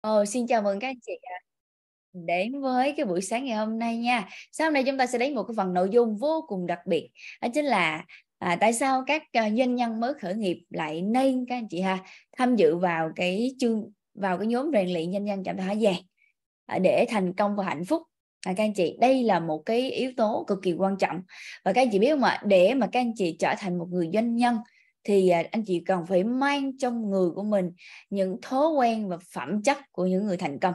Ờ, xin chào mừng các anh chị ạ. Đến với cái buổi sáng ngày hôm nay nha. Sáng hôm nay chúng ta sẽ đến một cái phần nội dung vô cùng đặc biệt. Đó chính là à, tại sao các à, doanh nhân mới khởi nghiệp lại nên các anh chị ha tham dự vào cái chương vào cái nhóm rèn luyện doanh nhân chạm tay vàng à, để thành công và hạnh phúc. À, các anh chị đây là một cái yếu tố cực kỳ quan trọng và các anh chị biết không ạ để mà các anh chị trở thành một người doanh nhân thì à, anh chị cần phải mang trong người của mình những thói quen và phẩm chất của những người thành công.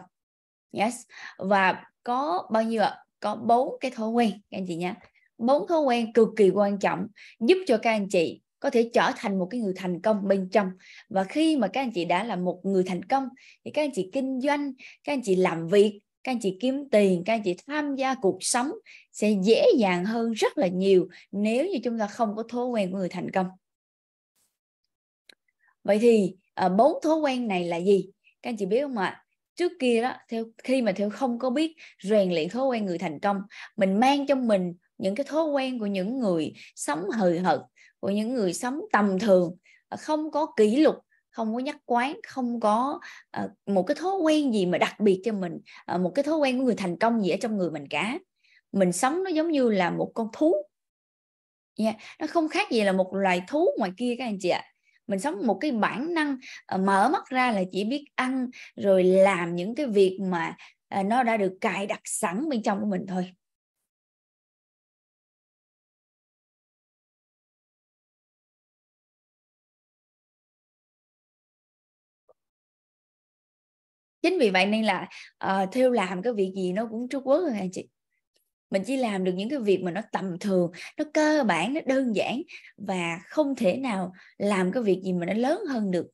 Yes. Và có bao nhiêu ạ? Có bốn cái thói quen, các anh chị nhé. Bốn thói quen cực kỳ quan trọng giúp cho các anh chị có thể trở thành một cái người thành công bên trong. Và khi mà các anh chị đã là một người thành công, thì các anh chị kinh doanh, các anh chị làm việc, các anh chị kiếm tiền, các anh chị tham gia cuộc sống sẽ dễ dàng hơn rất là nhiều nếu như chúng ta không có thói quen của người thành công vậy thì à, bốn thói quen này là gì? Các anh chị biết không ạ? Trước kia đó theo khi mà theo không có biết rèn luyện thói quen người thành công mình mang trong mình những cái thói quen của những người sống hời hợt của những người sống tầm thường ờ, không có kỷ luật không có nhắc quán không có uh, một cái thói quen gì mà đặc biệt cho mình uh, một cái thói quen của người thành công gì ở trong người mình cả. Mình sống nó giống như là một con thú. Yeah. nó không khác gì là một loài thú ngoài kia các anh chị ạ mình sống một cái bản năng ờ, mở mắt ra là chỉ biết ăn rồi làm những cái việc mà ờ, nó đã được cài đặt sẵn bên trong của mình thôi. Chính vì vậy nên là uh, theo làm cái việc gì nó cũng trút quất rồi anh chị? Mình chỉ làm được những cái việc mà nó tầm thường nó cơ bản nó đơn giản và không thể nào làm cái việc gì mà nó lớn hơn được.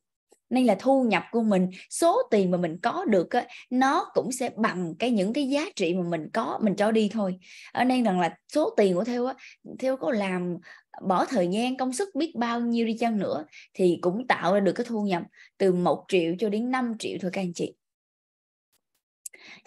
Nên là thu nhập của mình số tiền mà mình có được á, nó cũng sẽ bằng cái những cái giá trị mà mình có mình cho đi thôi. Ở nên rằng là số tiền của theo á theo có làm bỏ thời gian công sức biết bao nhiêu đi chăng nữa thì cũng tạo ra được cái thu nhập từ 1 triệu cho đến 5 triệu thôi các anh chị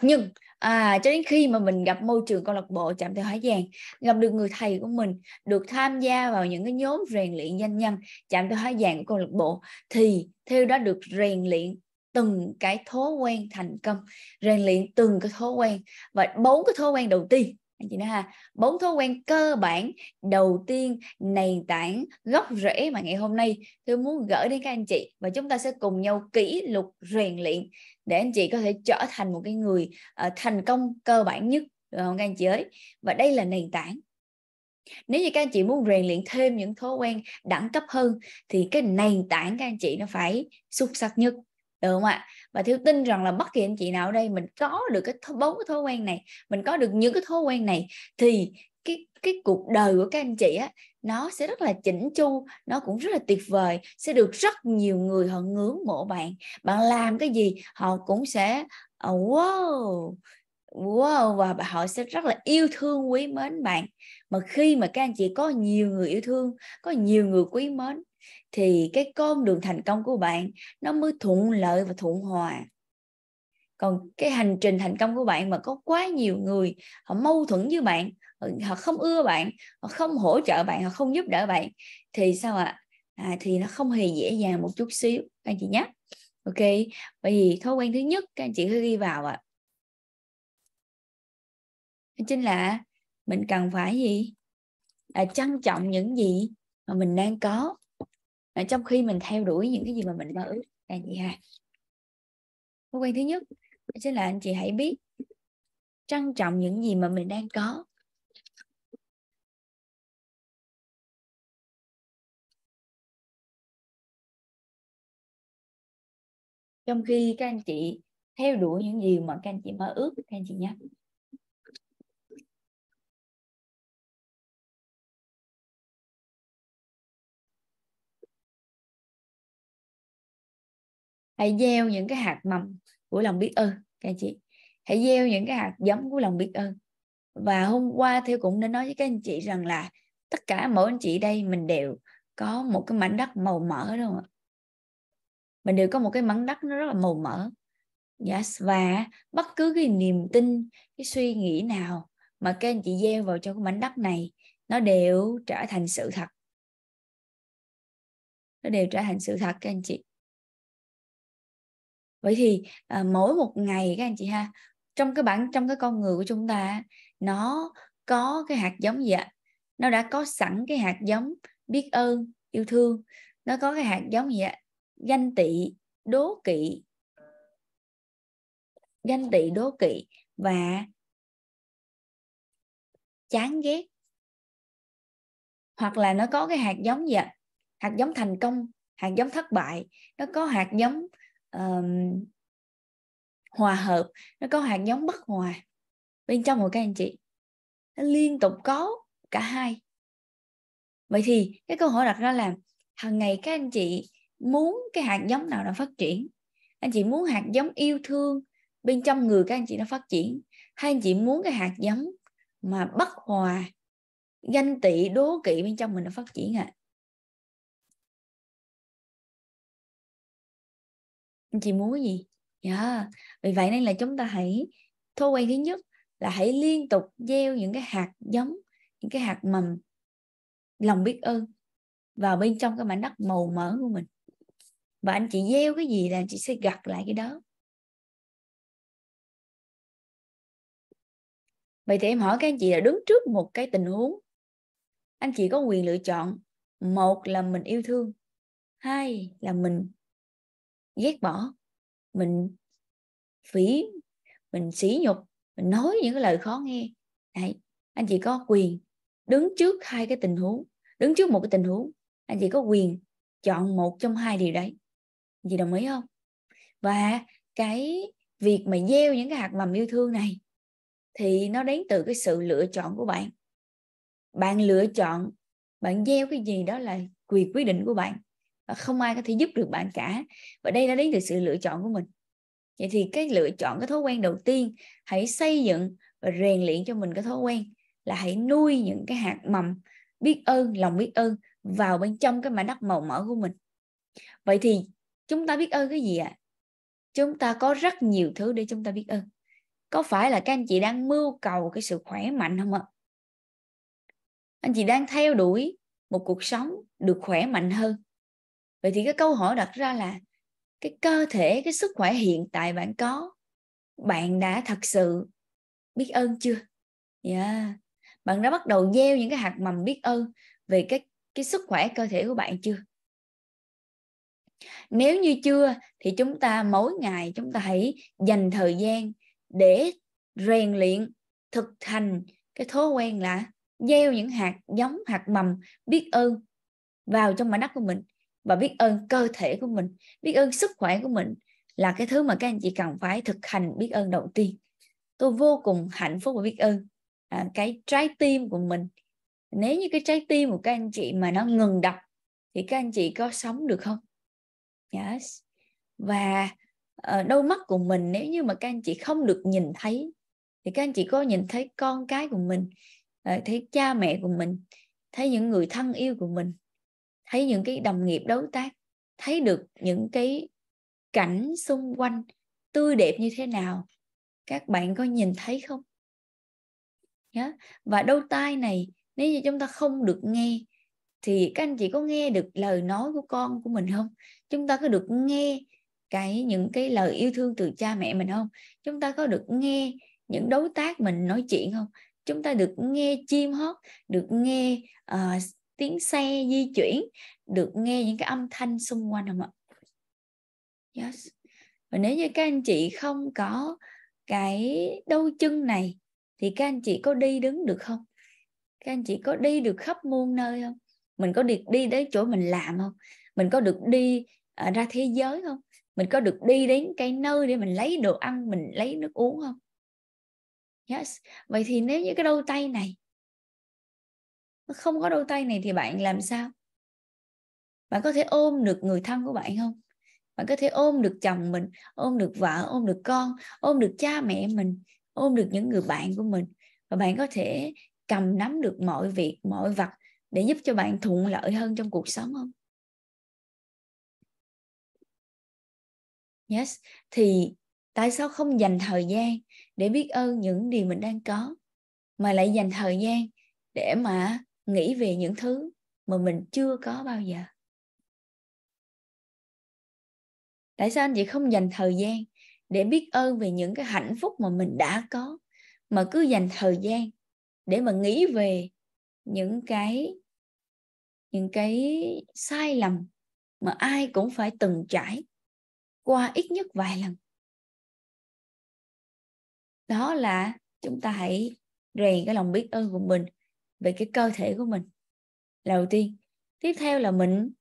nhưng à cho đến khi mà mình gặp môi trường câu lạc bộ chạm tới hóa vàng gặp được người thầy của mình, được tham gia vào những cái nhóm rèn luyện danh nhân chạm tới hóa vàng của câu lạc bộ, thì theo đó được rèn luyện từng cái thói quen thành công, rèn luyện từng cái thói quen và bốn cái thói quen đầu tiên anh chị nói ha bốn thói quen cơ bản đầu tiên nền tảng gốc rễ mà ngày hôm nay tôi muốn gửi đến các anh chị và chúng ta sẽ cùng nhau kỹ lục rèn luyện để anh chị có thể trở thành một cái người uh, thành công cơ bản nhất được không các anh chị ơi? Và đây là nền tảng. Nếu như các anh chị muốn rèn luyện thêm những thói quen đẳng cấp hơn thì cái nền tảng các anh chị nó phải xuất sắc nhất được không ạ? Và thiếu tin rằng là bất kỳ anh chị nào ở đây mình có được cái bốn cái thói quen này mình có được những cái thói quen này thì cái cái cuộc đời của các anh chị á nó sẽ rất là chỉnh chu nó cũng rất là tuyệt vời sẽ được rất nhiều người họ ngưỡng mộ bạn. Bạn làm cái gì họ cũng sẽ oh, wow wow và họ sẽ rất là yêu thương quý mến bạn. Mà khi mà các anh chị có nhiều người yêu thương có nhiều người quý mến thì cái con đường thành công của bạn nó mới thuận lợi và thuận hòa còn cái hành trình thành công của bạn mà có quá nhiều người họ mâu thuẫn với bạn họ không ưa bạn họ không hỗ trợ bạn họ không giúp đỡ bạn thì sao ạ à? thì nó không hề dễ dàng một chút xíu các anh chị nhé ok bởi vì thói quen thứ nhất các anh chị cứ ghi vào ạ à. chính là mình cần phải gì à, trân trọng những gì mà mình đang có à, trong khi mình theo đuổi những cái gì mà mình mơ ước là gì ha. Thói quen thứ nhất chính là anh chị hãy biết trân trọng những gì mà mình đang có. Trong khi các anh chị theo đuổi những gì mà các anh chị mơ ước các anh chị nhé. Hãy gieo những cái hạt mầm của lòng biết ơn, các anh chị. Hãy gieo những cái hạt giống của lòng biết ơn. Và hôm qua theo cũng đã nói với các anh chị rằng là tất cả mỗi anh chị đây mình đều có một cái mảnh đất màu mỡ, đúng không ạ? Mình đều có một cái mảnh đất nó rất là màu mỡ. Yes. và bất cứ cái niềm tin, cái suy nghĩ nào mà các anh chị gieo vào trong cái mảnh đất này, nó đều trở thành sự thật. Nó đều trở thành sự thật, các anh chị vậy thì à, mỗi một ngày các anh chị ha trong cái bản trong cái con người của chúng ta nó có cái hạt giống gì ạ? Nó đã có sẵn cái hạt giống biết ơn yêu thương. Nó có cái hạt giống gì ạ? Ganh tị đố kỵ. Ganh tị đố kỵ và chán ghét. Hoặc là nó có cái hạt giống gì ạ? Hạt giống thành công hạt giống thất bại. Nó có hạt giống um, hòa hợp nó có hạt giống bất hòa. Bên trong của các anh chị nó liên tục có cả hai. Vậy thì cái câu hỏi đặt ra là hàng ngày các anh chị muốn cái hạt giống nào nó phát triển? Anh chị muốn hạt giống yêu thương bên trong người các anh chị nó phát triển? Hay anh chị muốn cái hạt giống mà bất hòa ganh tị đố kỵ bên trong mình nó phát triển ạ? à? Chị muốn cái gì yeah. Dạ. vì vậy nên là chúng ta hãy, thói quen thứ nhất là hãy liên tục gieo những cái hạt giống, những cái hạt mầm, lòng biết ơn vào bên trong cái mảnh đất màu mỡ của mình và anh chị gieo cái gì là anh chị sẽ gặt lại cái đó vậy thì em hỏi các anh chị là đứng trước một cái tình huống, anh chị có quyền lựa chọn một là mình yêu thương, hai là mình ghét bỏ. Mình phỉ mình sỉ nhục mình nói những cái lời khó nghe. Đấy, anh chị có quyền đứng trước hai cái tình huống đứng trước một cái tình huống anh chị có quyền chọn một trong hai điều đấy. Anh chị đồng ý không? Và cái việc mà gieo những cái hạt mầm yêu thương này thì nó đến từ cái sự lựa chọn của bạn. Bạn lựa chọn bạn gieo cái gì đó là quyền quyết định của bạn và không ai có thể giúp được bạn cả. Và đây đã đến từ sự lựa chọn của mình. Vậy thì cái lựa chọn, cái thói quen đầu tiên, hãy xây dựng và rèn luyện cho mình cái thói quen là hãy nuôi những cái hạt mầm biết ơn, lòng biết ơn vào bên trong cái mảnh đất màu mỡ của mình. Vậy thì chúng ta biết ơn cái gì ạ? À? chúng ta có rất nhiều thứ để chúng ta biết ơn. Có phải là các anh chị đang mưu cầu cái sự khỏe mạnh không ạ? Anh chị đang theo đuổi một cuộc sống được khỏe mạnh hơn vậy thì cái câu hỏi đặt ra là cái cơ thể, cái sức khỏe hiện tại bạn có, bạn đã thật sự biết ơn chưa? Yeah. bạn đã bắt đầu gieo những cái hạt mầm biết ơn về cái cái sức khỏe cơ thể của bạn chưa? Nếu như chưa thì chúng ta mỗi ngày chúng ta hãy dành thời gian để rèn luyện, thực hành cái thói quen là gieo những hạt, giống hạt mầm biết ơn vào trong mảnh đất của mình và biết ơn cơ thể của mình biết ơn sức khỏe của mình là cái thứ mà các anh chị cần phải thực hành biết ơn đầu tiên. Tôi vô cùng hạnh phúc và biết ơn à, cái trái tim của mình. Nếu như cái trái tim của các anh chị mà nó ngừng đập thì các anh chị có sống được không? Yes. Và uh, đôi mắt của mình nếu như mà các anh chị không được nhìn thấy thì các anh chị có nhìn thấy con cái của mình uh, thấy cha mẹ của mình thấy những người thân yêu của mình thấy những cái đồng nghiệp đối tác thấy được những cái cảnh xung quanh tươi đẹp như thế nào các bạn có nhìn thấy không? Yeah. và đôi tai này nếu như chúng ta không được nghe thì các anh chị có nghe được lời nói của con của mình không? Chúng ta có được nghe cái những cái lời yêu thương từ cha mẹ mình không? Chúng ta có được nghe những đối tác mình nói chuyện không? Chúng ta được nghe chim hót được nghe uh, tiếng xe di chuyển, được nghe những cái âm thanh xung quanh không ạ? Yes. và nếu như các anh chị không có cái đôi chân này, thì các anh chị có đi đứng được không? Các anh chị có đi được khắp muôn nơi không? Mình có được đi đến chỗ mình làm không? Mình có được đi à, ra thế giới không? Mình có được đi đến cái nơi để mình lấy đồ ăn, mình lấy nước uống không? Yes. Vậy thì nếu như cái đôi tay này không có đôi tay này thì bạn làm sao? Bạn có thể ôm được người thân của bạn không? Bạn có thể ôm được chồng mình, ôm được vợ, ôm được con, ôm được cha mẹ mình, ôm được những người bạn của mình. Và bạn có thể cầm nắm được mọi việc, mọi vật để giúp cho bạn thuận lợi hơn trong cuộc sống không? Yes. Thì tại sao không dành thời gian để biết ơn những điều mình đang có, mà lại dành thời gian để mà nghĩ về những thứ mà mình chưa có bao giờ. Tại sao anh chị không dành thời gian để biết ơn về những cái hạnh phúc mà mình đã có, mà cứ dành thời gian để mà nghĩ về những cái những cái sai lầm mà ai cũng phải từng trải qua ít nhất vài lần? Đó là chúng ta hãy rèn cái lòng biết ơn của mình về cái cơ thể của mình. Là đầu tiên, tiếp theo là mình,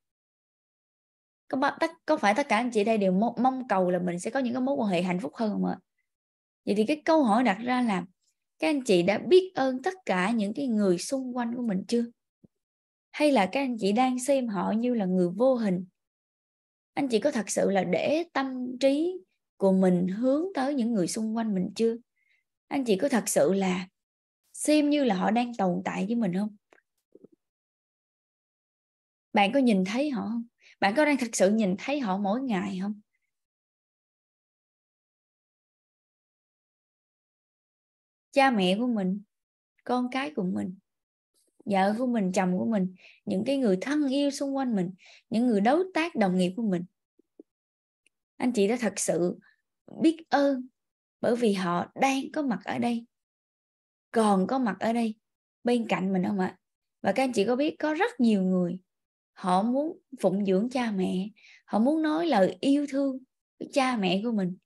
có tất, có phải tất cả anh chị đây đều mong cầu là mình sẽ có những cái mối quan hệ hạnh phúc hơn không ạ? Vậy thì cái câu hỏi đặt ra là, các anh chị đã biết ơn tất cả những cái người xung quanh của mình chưa? Hay là các anh chị đang xem họ như là người vô hình? Anh chị có thật sự là để tâm trí của mình hướng tới những người xung quanh mình chưa? Anh chị có thật sự là xem như là họ đang tồn tại với mình không? Bạn có nhìn thấy họ không? Bạn có đang thật sự nhìn thấy họ mỗi ngày không? Cha mẹ của mình, con cái của mình, vợ của mình, chồng của mình, những cái người thân yêu xung quanh mình, những người đối tác, đồng nghiệp của mình. Anh chị đã thật sự biết ơn bởi vì họ đang có mặt ở đây còn có mặt ở đây bên cạnh mình không ạ? Và các anh chị có biết có rất nhiều người họ muốn phụng dưỡng cha mẹ họ muốn nói lời yêu thương với cha mẹ của mình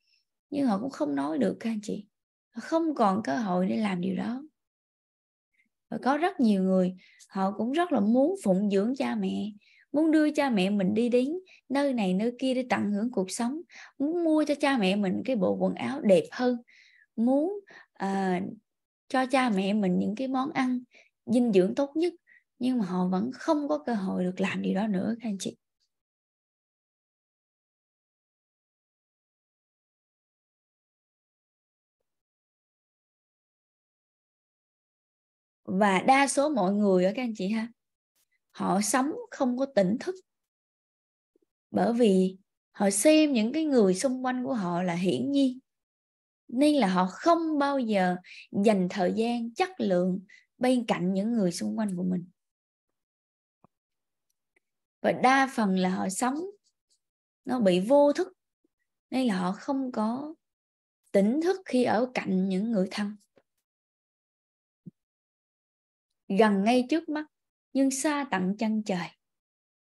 nhưng họ cũng không nói được các anh chị. Họ không còn cơ hội để làm điều đó. Và có rất nhiều người họ cũng rất là muốn phụng dưỡng cha mẹ muốn đưa cha mẹ mình đi đến nơi này nơi kia để tận hưởng cuộc sống muốn mua cho cha mẹ mình cái bộ quần áo đẹp hơn muốn à, cho cha mẹ mình những cái món ăn dinh dưỡng tốt nhất, nhưng mà họ vẫn không có cơ hội được làm điều đó nữa, các anh chị. Và đa số mọi người ở các anh chị ha, họ sống không có tỉnh thức, bởi vì họ xem những cái người xung quanh của họ là hiển nhiên nên là họ không bao giờ dành thời gian, chất lượng bên cạnh những người xung quanh của mình. Và đa phần là họ sống, nó bị vô thức, nên là họ không có tỉnh thức khi ở cạnh những người thân. Gần ngay trước mắt, nhưng xa tận chân trời.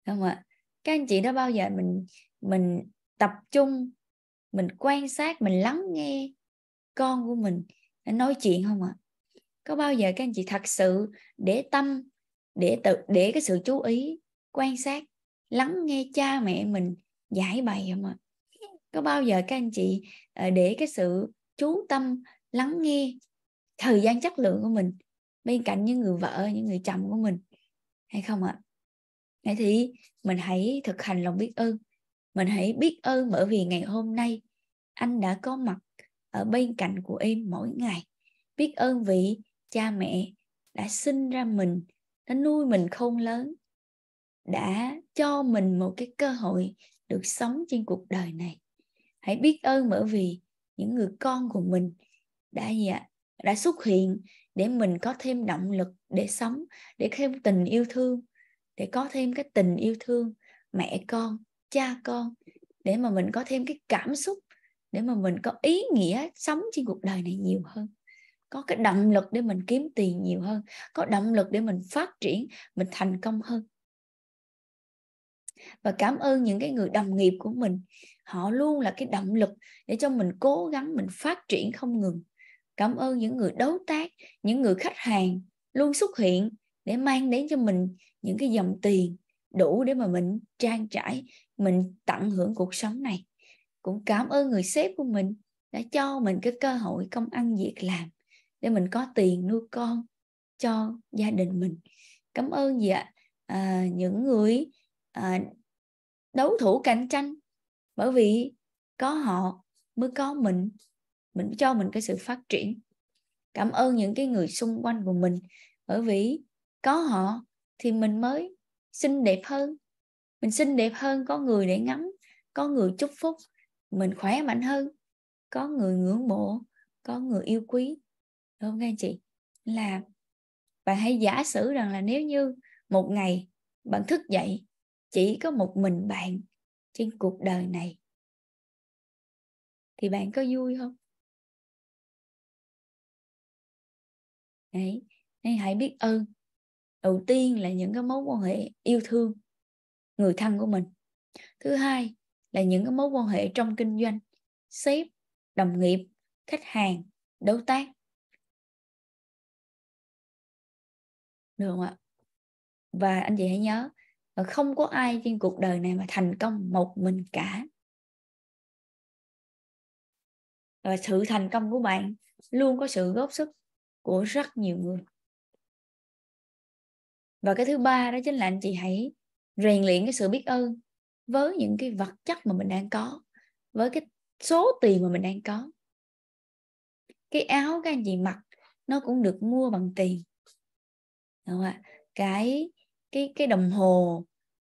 Không ạ? Các anh chị đã bao giờ mình mình tập trung, mình quan sát, mình lắng nghe con của mình nói chuyện không ạ? Có bao giờ các anh chị thật sự để tâm, để tự, để cái sự chú ý, quan sát, lắng nghe cha mẹ mình giải bày không ạ? Có bao giờ các anh chị ờ, để cái sự chú tâm, lắng nghe thời gian chất lượng của mình bên cạnh những người vợ, những người chồng của mình hay không ạ? Vậy thì mình hãy thực hành lòng biết ơn. Mình hãy biết ơn bởi vì ngày hôm nay anh đã có mặt ở bên cạnh của em mỗi ngày. Biết ơn vì cha mẹ đã sinh ra mình đã nuôi mình khôn lớn đã cho mình một cái cơ hội được sống trên cuộc đời này. Hãy biết ơn bởi vì những người con của mình đã dạ, đã xuất hiện để mình có thêm động lực để sống để thêm tình yêu thương để có thêm cái tình yêu thương mẹ con cha con để mà mình có thêm cái cảm xúc để mà mình có ý nghĩa sống trên cuộc đời này nhiều hơn. Có cái động lực để mình kiếm tiền nhiều hơn, có động lực để mình phát triển, mình thành công hơn. Và cảm ơn những cái người đồng nghiệp của mình. Họ luôn là cái động lực để cho mình cố gắng, mình phát triển không ngừng. Cảm ơn những người đối tác, những người khách hàng luôn xuất hiện để mang đến cho mình những cái dòng tiền đủ để mà mình trang trải, mình tận hưởng cuộc sống này cũng cảm ơn người sếp của mình đã cho mình cái cơ hội công ăn việc làm để mình có tiền nuôi con cho gia đình mình. Cảm ơn gì ạ? À, những người à, đấu thủ cạnh tranh bởi vì có họ mới có mình mình cho mình cái sự phát triển. Cảm ơn những cái người xung quanh của mình bởi vì có họ thì mình mới xinh đẹp hơn. Mình xinh đẹp hơn có người để ngắm có người chúc phúc mình khỏe mạnh hơn, có người ngưỡng mộ, có người yêu quý, đúng không các anh chị? Là bạn hãy giả sử rằng là nếu như một ngày bạn thức dậy, chỉ có một mình bạn trên cuộc đời này, thì bạn có vui không? Đấy, nên hãy biết ơn. Đầu tiên là những cái mối quan hệ yêu thương, người thân của mình. Thứ hai là những cái mối quan hệ trong kinh doanh, sếp, đồng nghiệp, khách hàng, đối tác. Được không ạ? Và anh chị hãy nhớ không có ai trên cuộc đời này mà thành công một mình cả. Và sự thành công của bạn luôn có sự góp sức của rất nhiều người. Và cái thứ ba đó chính là anh chị hãy rèn luyện cái sự biết ơn với những cái vật chất mà mình đang có, với cái số tiền mà mình đang có. Cái áo các anh chị mặc, nó cũng được mua bằng tiền. Đúng không ạ? Cái cái cái đồng hồ,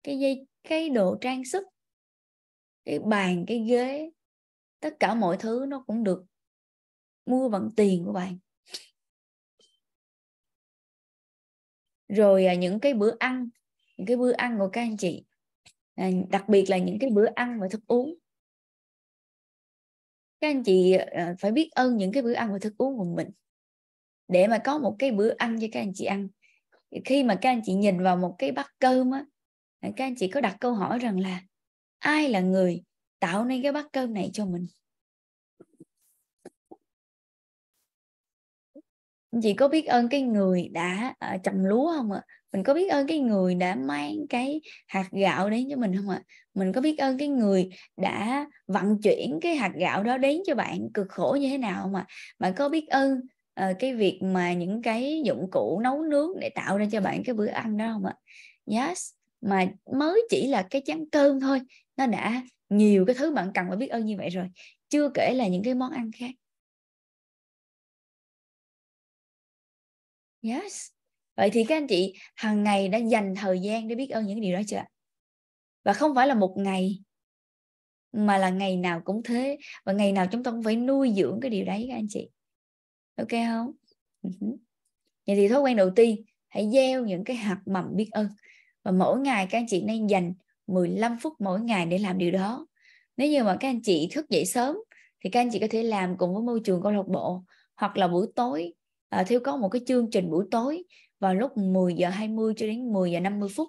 cái dây, cái đồ trang sức, cái bàn, cái ghế, tất cả mọi thứ nó cũng được mua bằng tiền của bạn. Rồi à, những cái bữa ăn, những cái bữa ăn của các anh chị à, đặc biệt là những cái bữa ăn và thức uống. Các anh chị à, phải biết ơn những cái bữa ăn và thức uống của mình. Để mà có một cái bữa ăn cho các anh chị ăn. Khi mà các anh chị nhìn vào một cái bát cơm á à, các anh chị có đặt câu hỏi rằng là ai là người tạo nên cái bát cơm này cho mình? Chị có biết ơn cái người đã ờ, trồng lúa không ạ? Mình có biết ơn cái người đã mang cái hạt gạo đến cho mình không ạ? Mình có biết ơn cái người đã vận chuyển cái hạt gạo đó đến cho bạn cực khổ như thế nào không ạ? Bạn có biết ơn uh, cái việc mà những cái dụng cụ nấu nướng để tạo ra cho bạn cái bữa ăn đó không ạ? Yes mà mới chỉ là cái chén cơm thôi nó đã nhiều cái thứ bạn cần phải biết ơn như vậy rồi chưa kể là những cái món ăn khác. Yes vậy thì các anh chị hàng ngày đã dành thời gian để biết ơn những điều đó chưa và không phải là một ngày mà là ngày nào cũng thế và ngày nào chúng ta cũng phải nuôi dưỡng cái điều đấy các anh chị. Ok không? Ừ vậy thì thói quen đầu tiên hãy gieo những cái hạt mầm biết ơn. Và mỗi ngày các anh chị nên dành 15 phút mỗi ngày để làm điều đó. Nếu như mà các anh chị thức dậy sớm thì các anh chị có thể làm cùng với môi trường câu lạc bộ hoặc là buổi tối. À, thiếu có một cái chương trình buổi tối vào lúc 10 giờ 20 cho đến 10 giờ 50 phút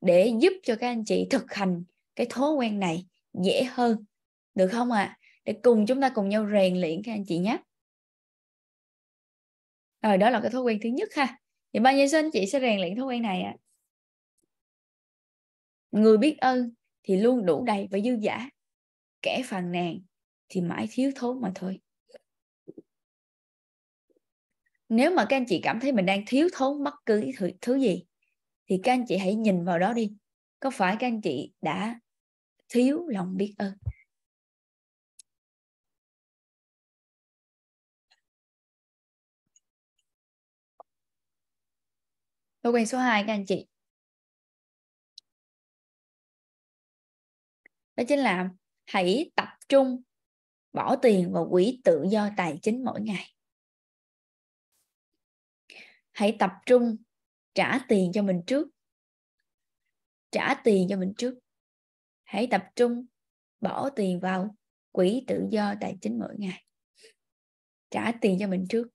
để giúp cho các anh chị thực hành cái thói quen này dễ hơn. Được không ạ? À? để cùng chúng ta cùng nhau rèn luyện các anh chị nhé. Rồi, đó là cái thói quen thứ nhất ha. Thì bao nhiêu anh chị sẽ rèn luyện thói quen này ạ? À? người biết ơn thì luôn đủ đầy và dư giả kẻ phàn nàn thì mãi thiếu thốn mà thôi nếu mà các anh chị cảm thấy mình đang thiếu thốn bất cứ thứ, thứ gì thì các anh chị hãy nhìn vào đó đi. Có phải các anh chị đã thiếu lòng biết ơn? Câu quen số 2 các anh chị. Đó chính là hãy tập trung bỏ tiền vào quỹ tự do tài chính mỗi ngày hãy tập trung, trả tiền cho mình trước. Trả tiền cho mình trước. Hãy tập trung, bỏ tiền vào quỹ tự do tài chính mỗi ngày. Trả tiền cho mình trước.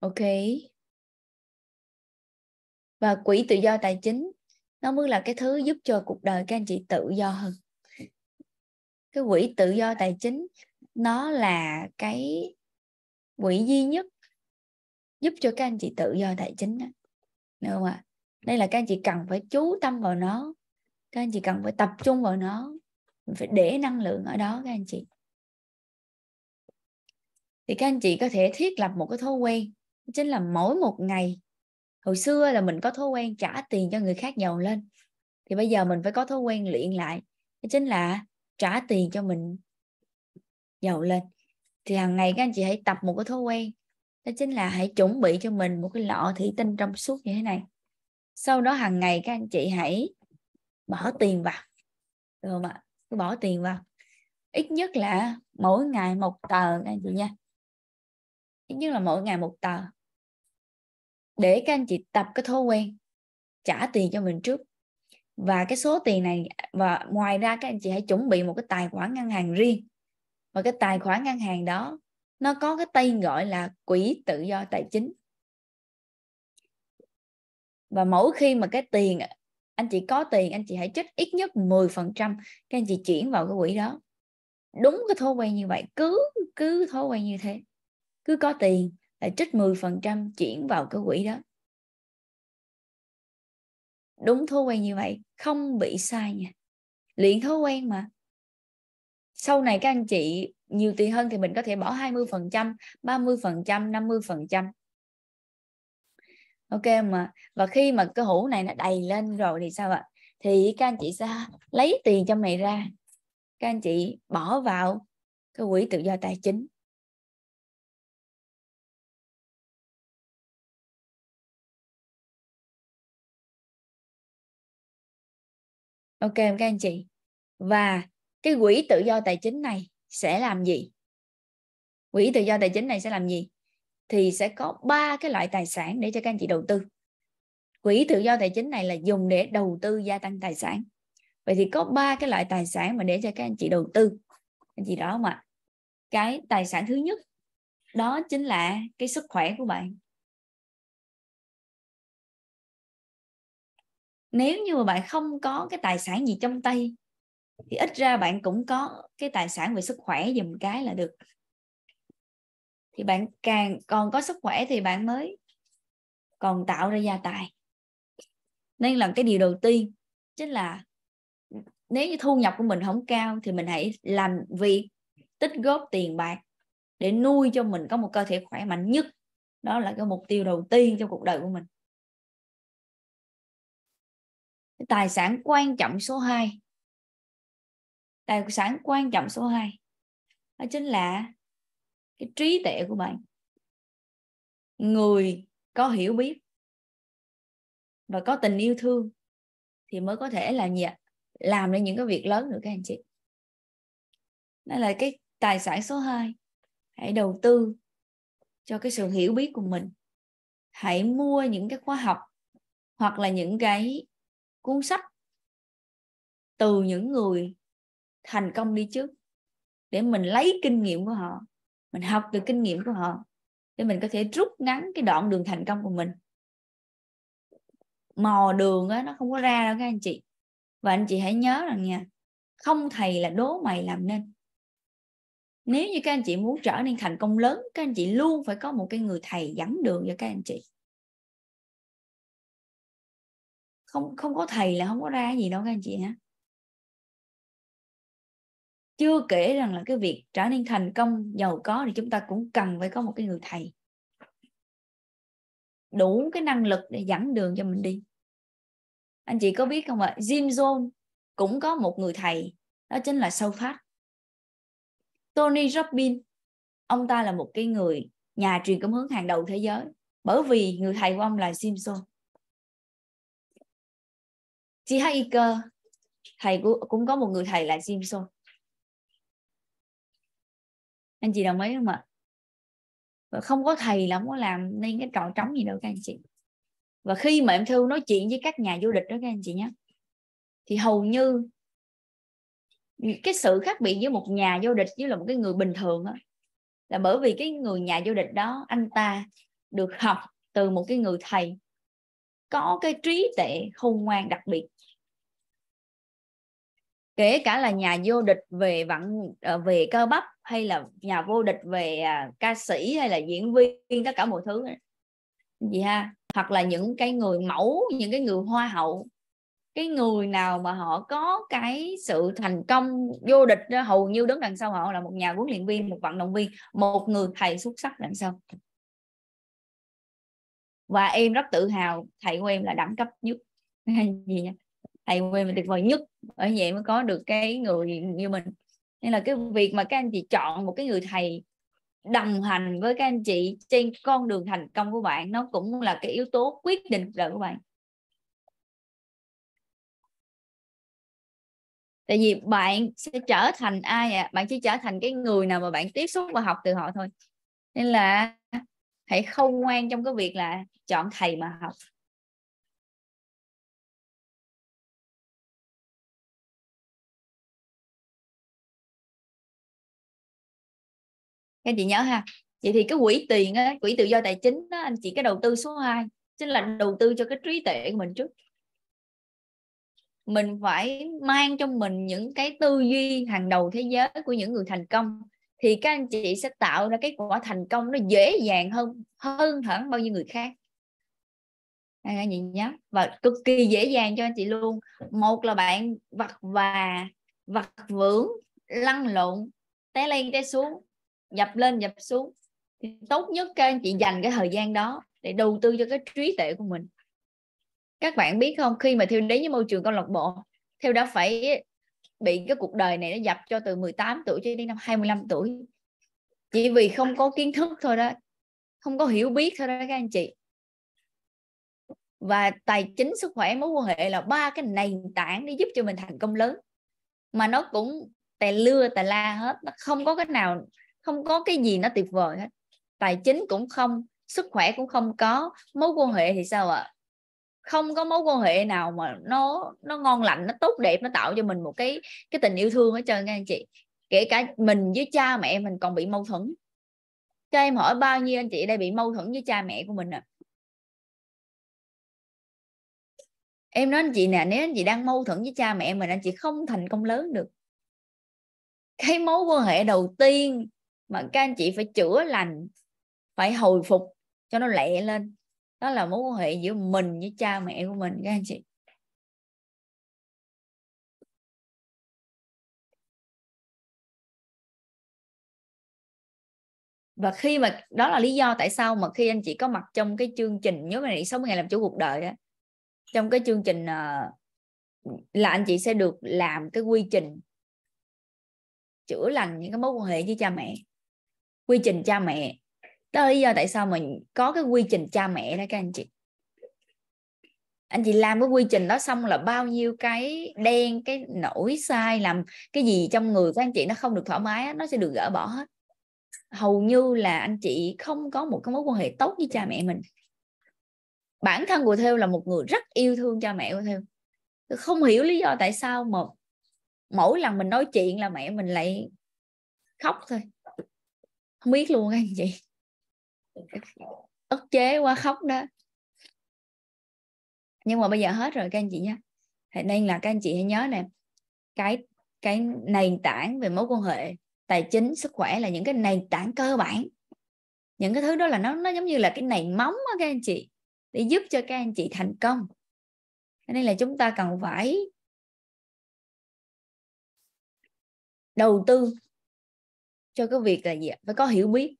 Ok và quỹ tự do tài chính, nó mới là cái thứ giúp cho cuộc đời các anh chị tự do hơn. Cái quỹ tự do tài chính, nó là cái quỹ duy nhất giúp cho các anh chị tự do tài chính đó. được không ạ? Đây là các anh chị cần phải chú tâm vào nó. Các anh chị cần phải tập trung vào nó. Phải để năng lượng ở đó các anh chị. Thì các anh chị có thể thiết lập một cái thói quen, chính là mỗi một ngày hồi xưa là mình có thói quen trả tiền cho người khác giàu lên, thì bây giờ mình phải có thói quen luyện lại. Đó chính là trả tiền cho mình giàu lên. Thì hàng ngày các anh chị hãy tập một cái thói quen, đó chính là hãy chuẩn bị cho mình một cái lọ thủy tinh trong suốt như thế này. Sau đó hàng ngày các anh chị hãy bỏ tiền vào, được không ạ? Cứ bỏ tiền vào. Ít nhất là mỗi ngày một tờ các anh chị nha. Ít nhất là mỗi ngày một tờ để các anh chị tập cái thói quen, trả tiền cho mình trước. Và cái số tiền này, và ngoài ra các anh chị hãy chuẩn bị một cái tài khoản ngân hàng riêng. Và cái tài khoản ngân hàng đó, nó có cái tên gọi là quỹ tự do tài chính. Và mỗi khi mà cái tiền, anh chị có tiền, anh chị hãy trích ít nhất 10% các anh chị chuyển vào cái quỹ đó. Đúng cái thói quen như vậy, cứ cứ thói quen như thế. Cứ có tiền lại trích 10% chuyển vào cái quỹ đó đúng thói quen như vậy không bị sai nha luyện thói quen mà sau này các anh chị nhiều tiền hơn thì mình có thể bỏ 20%, 30%, 50%. Ok mà và khi mà cái hũ này nó đầy lên rồi thì sao ạ? Thì các anh chị sẽ lấy tiền trong này ra. Các anh chị bỏ vào cái quỹ tự do tài chính. Ok các anh chị. Và cái quỹ tự do tài chính này sẽ làm gì? Quỹ tự do tài chính này sẽ làm gì? Thì sẽ có ba cái loại tài sản để cho các anh chị đầu tư. Quỹ tự do tài chính này là dùng để đầu tư gia tăng tài sản. Vậy thì có ba cái loại tài sản mà để cho các anh chị đầu tư. Anh chị đó mà cái tài sản thứ nhất, đó chính là cái sức khỏe của bạn. Nếu như mà bạn không có cái tài sản gì trong tay, thì ít ra bạn cũng có cái tài sản về sức khỏe dùm cái là được. Thì bạn càng còn có sức khỏe thì bạn mới còn tạo ra gia tài. Nên là cái điều đầu tiên, chính là nếu như thu nhập của mình không cao thì mình hãy làm việc, tích góp tiền bạc để nuôi cho mình có một cơ thể khỏe mạnh nhất. Đó là cái mục tiêu đầu tiên trong cuộc đời của mình tài sản quan trọng số 2 tài sản quan trọng số 2 đó chính là cái trí tuệ của bạn. Người có hiểu biết và có tình yêu thương thì mới có thể là gì làm được những cái việc lớn được các anh chị. Đó là cái tài sản số 2 hãy đầu tư cho cái sự hiểu biết của mình. Hãy mua những cái khóa học hoặc là những cái cuốn sách từ những người thành công đi trước. Để mình lấy kinh nghiệm của họ mình học từ kinh nghiệm của họ để mình có thể rút ngắn cái đoạn đường thành công của mình. Mò đường á, nó không có ra đâu các anh chị. Và anh chị hãy nhớ rằng nha không thầy là đố mày làm nên. Nếu như các anh chị muốn trở nên thành công lớn các anh chị luôn phải có một cái người thầy dẫn đường cho các anh chị. Không không có thầy là không có ra gì đâu các anh chị hả chưa kể rằng là cái việc trở nên thành công, giàu có thì chúng ta cũng cần phải có một cái người thầy. Đủ cái năng lực để dẫn đường cho mình đi. Anh chị có biết không ạ? Jim Jones cũng có một người thầy, đó chính là sâu phát Tony Robbins, ông ta là một cái người nhà truyền cảm hứng hàng đầu thế giới. Bởi vì người thầy của ông là Jim Jones Chị cơ. Thầy của cũng có một người thầy là Jim Jones anh chị đồng ý không ạ? Và không có thầy là không có làm nên cái trò trống gì đâu các anh chị. Và khi mà em thư nói chuyện với các nhà du lịch đó các anh chị nhé thì hầu như cái sự khác biệt với một nhà du lịch với là một cái người bình thường đó, là bởi vì cái người nhà du lịch đó anh ta được học từ một cái người thầy có cái trí tuệ khôn ngoan đặc biệt kể cả là nhà vô địch về vận ờ, về cơ bắp hay là nhà vô địch về à, ca sĩ hay là diễn viên tất cả mọi thứ. Gì ha? Hoặc là những cái người mẫu những cái người hoa hậu. Cái người nào mà họ có cái sự thành công vô địch đó, hầu như đứng đằng sau họ là một nhà huấn luyện viên một vận động viên một người thầy xuất sắc đằng sau. Và em rất tự hào thầy của em là đẳng cấp nhất. Gì nha? Thầy của mình tuyệt vời nhất ở vậy mới có được cái người như mình. Nên là cái việc mà các anh chị chọn một cái người thầy đồng hành với các anh chị trên con đường thành công của bạn, nó cũng là cái yếu tố quyết định đời của bạn. Tại vì bạn sẽ trở thành ai ạ? À? bạn chỉ trở thành cái người nào mà bạn tiếp xúc và học từ họ thôi. Nên là hãy không ngoan trong cái việc là chọn thầy mà học. Các chị nhớ ha. Vậy thì cái quỹ tiền á, quỹ tự do tài chính á, anh chị cái đầu tư số 2 chính là đầu tư cho cái trí tuệ của mình trước. Mình phải mang trong mình những cái tư duy hàng đầu thế giới của những người thành công thì các anh chị sẽ tạo ra cái quả thành công nó dễ dàng hơn hơn hẳn bao nhiêu người khác. Anh chị nhớ. Và cực kỳ dễ dàng cho anh chị luôn. Một là bạn vật và vật vưởng lăn lộn té lên té xuống dập lên dập xuống. Thì tốt nhất các anh chị dành cái thời gian đó để đầu tư cho cái trí tuệ của mình. Các bạn biết không, khi mà theo đến với môi trường câu lạc bộ theo đã phải bị cái cuộc đời này nó dập cho từ 18 tuổi cho đến năm 25 tuổi. Chỉ vì không có kiến thức thôi đó, không có hiểu biết thôi đó các anh chị. Và tài chính, sức khỏe, mối quan hệ là ba cái nền tảng để giúp cho mình thành công lớn. Mà nó cũng tè lưa, tè la hết, nó không có cái nào không có cái gì nó tuyệt vời hết. Tài chính cũng không, sức khỏe cũng không có. Mối quan hệ thì sao ạ? À? không có mối quan hệ nào mà nó nó ngon lành, nó tốt đẹp, nó tạo cho mình một cái cái tình yêu thương hết trơn nha anh chị. Kể cả mình với cha mẹ mình còn bị mâu thuẫn. Cho em hỏi bao nhiêu anh chị đây bị mâu thuẫn với cha mẹ của mình à em nói anh chị nè, nếu anh chị đang mâu thuẫn với cha mẹ mình, anh chị không thành công lớn được. Cái mối quan hệ đầu tiên mà các anh chị phải chữa lành, phải hồi phục cho nó lẹ lên. Đó là mối quan hệ giữa mình với cha mẹ của mình, các anh chị. Và khi mà, đó là lý do tại sao mà khi anh chị có mặt trong cái chương trình nhớ này 60 ngày làm chủ cuộc đời đó trong cái chương trình ờ, là anh chị sẽ được làm cái quy trình chữa lành những cái mối quan hệ với cha mẹ quy trình cha mẹ. Đó là lý do tại sao mình có cái quy trình cha mẹ đó các anh chị? Anh chị làm cái quy trình đó xong là bao nhiêu cái đen, cái nỗi sai, làm cái gì trong người của anh chị nó không được thoải mái nó sẽ được gỡ bỏ hết. Hầu như là anh chị không có một cái mối quan hệ tốt với cha mẹ mình. Bản thân của theo là một người rất yêu thương cha mẹ của theo. Tôi không hiểu lý do tại sao mà mỗi lần mình nói chuyện là mẹ mình lại khóc thôi không biết luôn anh chị ức chế quá khóc đó. Nhưng mà bây giờ hết rồi các anh chị nhé nên là các anh chị hãy nhớ nè, cái cái nền tảng về mối quan hệ, tài chính, sức khỏe là những cái nền tảng cơ bản. Những cái thứ đó là nó nó giống như là cái nền móng đó các anh chị, để giúp cho các anh chị thành công. Nên là chúng ta cần phải đầu tư cho cái việc là gì phải có hiểu biết.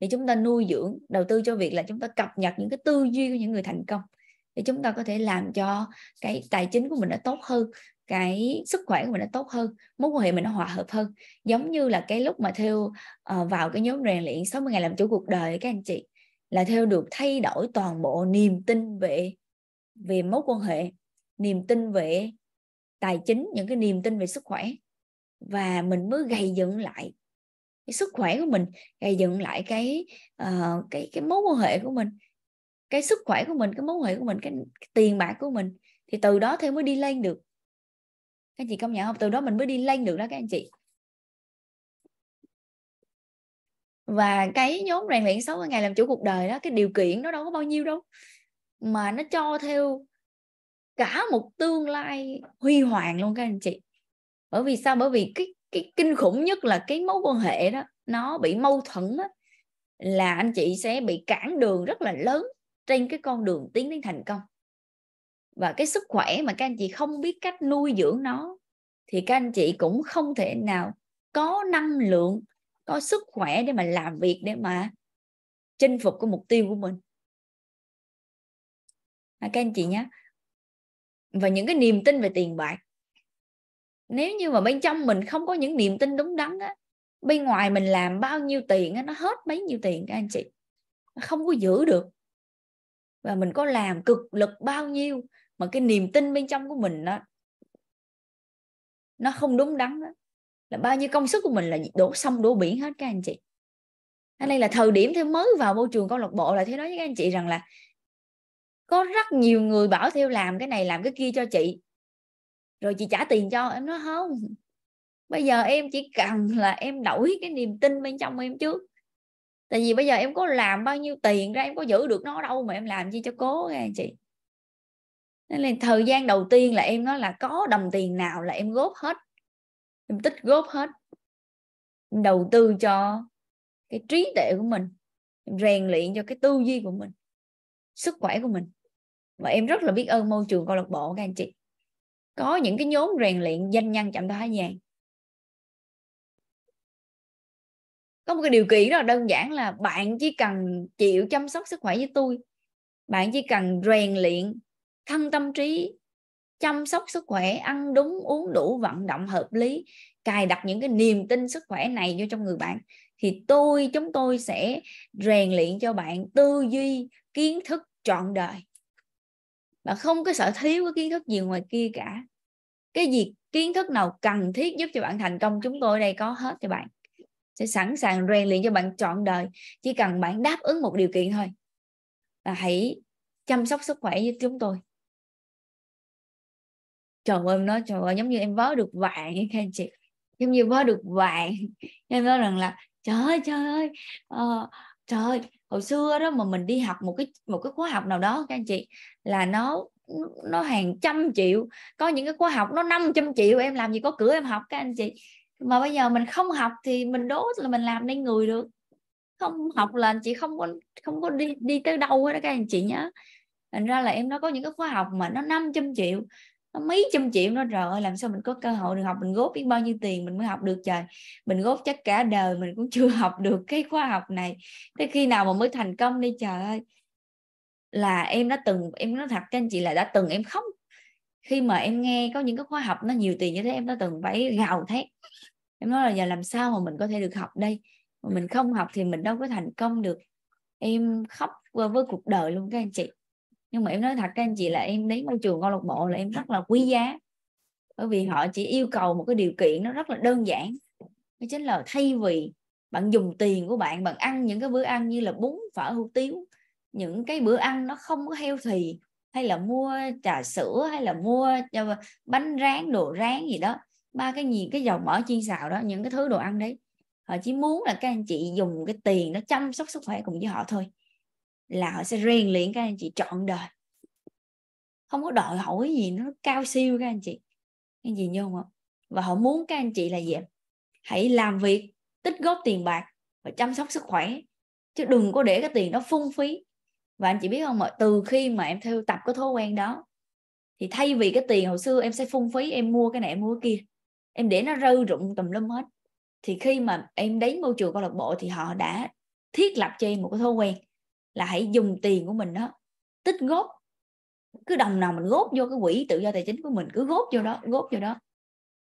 Để chúng ta nuôi dưỡng đầu tư cho việc là chúng ta cập nhật những cái tư duy của những người thành công. Để chúng ta có thể làm cho cái tài chính của mình nó tốt hơn cái sức khỏe của mình nó tốt hơn mối quan hệ mình nó hòa hợp hơn. Giống như là cái lúc mà theo uh, vào cái nhóm rèn luyện 60 ngày làm chủ cuộc đời các anh chị là theo được thay đổi toàn bộ niềm tin về về mối quan hệ niềm tin về tài chính những cái niềm tin về sức khỏe. Và mình mới gây dựng lại cái sức khỏe của mình gây dựng lại cái uh, cái cái mối quan hệ của mình. Cái sức khỏe của mình cái mối quan hệ của mình cái, cái tiền bạc của mình thì từ đó thì mới đi lên được. Các anh chị công nhận không? Từ đó mình mới đi lên được đó các anh chị. Và cái nhóm rèn luyện 60 ngày làm chủ cuộc đời đó cái điều kiện nó đâu có bao nhiêu đâu mà nó cho theo cả một tương lai huy hoàng luôn các anh chị. Bởi vì sao? Bởi vì cái cái kinh khủng nhất là cái mối quan hệ đó nó bị mâu thuẫn đó, là anh chị sẽ bị cản đường rất là lớn trên cái con đường tiến đến thành công. Và cái sức khỏe mà các anh chị không biết cách nuôi dưỡng nó thì các anh chị cũng không thể nào có năng lượng có sức khỏe để mà làm việc để mà chinh phục cái mục tiêu của mình. À, các anh chị nhé. Và những cái niềm tin về tiền bạc nếu như mà bên trong mình không có những niềm tin đúng đắn á, bên ngoài mình làm bao nhiêu tiền á, nó hết mấy nhiêu tiền các anh chị. Nó không có giữ được. Và mình có làm cực lực bao nhiêu mà cái niềm tin bên trong của mình nó nó không đúng đắn đó. là bao nhiêu công sức của mình là đổ sông đổ biển hết các anh chị. Ở đây là thời điểm theo mới vào môi trường câu lạc bộ là thế nói với các anh chị rằng là có rất nhiều người bảo theo làm cái này làm cái kia cho chị rồi chị trả tiền cho, em nói không. Bây giờ em chỉ cần là em đổi cái niềm tin bên trong em trước. Tại vì bây giờ em có làm bao nhiêu tiền ra, em có giữ được nó đâu mà em làm chi cho cố nghe chị. Nên là thời gian đầu tiên là em nói là có đồng tiền nào là em góp hết. Em tích góp hết. Em đầu tư cho cái trí tuệ của mình. Em rèn luyện cho cái tư duy của mình. Sức khỏe của mình. Và em rất là biết ơn môi trường câu lạc bộ các anh chị có những cái nhóm rèn luyện danh nhân chạm thái vàng có một cái điều kiện rất là đơn giản là bạn chỉ cần chịu chăm sóc sức khỏe với tôi. Bạn chỉ cần rèn luyện thân tâm trí, chăm sóc sức khỏe, ăn đúng, uống đủ, vận động hợp lý, cài đặt những cái niềm tin sức khỏe này vô trong người bạn, thì tôi, chúng tôi sẽ rèn luyện cho bạn tư duy, kiến thức trọn đời. Bạn không có sợ thiếu cái kiến thức gì ngoài kia cả cái gì kiến thức nào cần thiết giúp cho bạn thành công chúng tôi ở đây có hết cho bạn. Sẽ sẵn sàng rèn luyện cho bạn trọn đời chỉ cần bạn đáp ứng một điều kiện thôi. Là hãy chăm sóc sức khỏe với chúng tôi. Trời ơi nó nói trời ơi giống như em vớ được vàng các anh chị. Giống như vớ được vàng. Em nói rằng là trời ơi trời ơi uh, trời ơi hồi xưa đó mà mình đi học một cái một cái khóa học nào đó các anh chị là nó nó hàng trăm triệu. Có những cái khóa học nó 500 triệu, em làm gì có cửa em học các anh chị. Mà bây giờ mình không học thì mình đố là mình làm nên người được. Không học là anh chị không có không có đi đi tới đâu hết đó các anh chị nhớ thành ra là em nó có những cái khóa học mà nó 500 triệu, nó mấy trăm triệu, nó trời ơi, làm sao mình có cơ hội được học? Mình góp biết bao nhiêu tiền mình mới học được trời? Mình góp chắc cả đời mình cũng chưa học được cái khóa học này. Tới khi nào mà mới thành công đi trời ơi là em đã từng, em nói thật cho anh chị là đã từng, em khóc khi mà em nghe có những cái khóa học nó nhiều tiền như thế, em đã từng phải gào thét. Em nói là giờ làm sao mà mình có thể được học đây? Mà mình không học thì mình đâu có thành công được. Em khóc với cuộc đời luôn các anh chị. Nhưng mà em nói thật, các anh chị, là em đến môi trường câu lạc bộ là em rất là quý giá. Bởi vì họ chỉ yêu cầu một cái điều kiện nó rất là đơn giản. Đó chính là thay vì bạn dùng tiền của bạn bạn ăn những cái bữa ăn như là bún phở hủ tiếu những cái bữa ăn nó không có heo thì hay là mua trà sữa, hay là mua bánh rán, đồ rán gì đó, ba cái gì, cái dầu mỡ chiên xào đó, những cái thứ đồ ăn đấy, họ chỉ muốn là các anh chị dùng cái tiền nó chăm sóc sức khỏe cùng với họ thôi, là họ sẽ rèn luyện các anh chị trọn đời. Không có đòi hỏi gì nó cao siêu các anh chị. Anh chị nhớ không và họ muốn các anh chị là gì hãy làm việc, tích góp tiền bạc và chăm sóc sức khỏe, chứ đừng có để cái tiền đó phung phí và anh chị biết không ạ? Từ khi mà em theo tập cái thói quen đó, thì thay vì cái tiền hồi xưa em sẽ phung phí, em mua cái này, em mua cái kia, em để nó rơi rụng tùm lum hết. Thì khi mà em đến môi trường câu lạc bộ thì họ đã thiết lập cho em một cái thói quen là hãy dùng tiền của mình đó tích góp, cứ đồng nào mình góp vô cái quỹ tự do tài chính của mình, cứ góp vô đó, góp vô đó.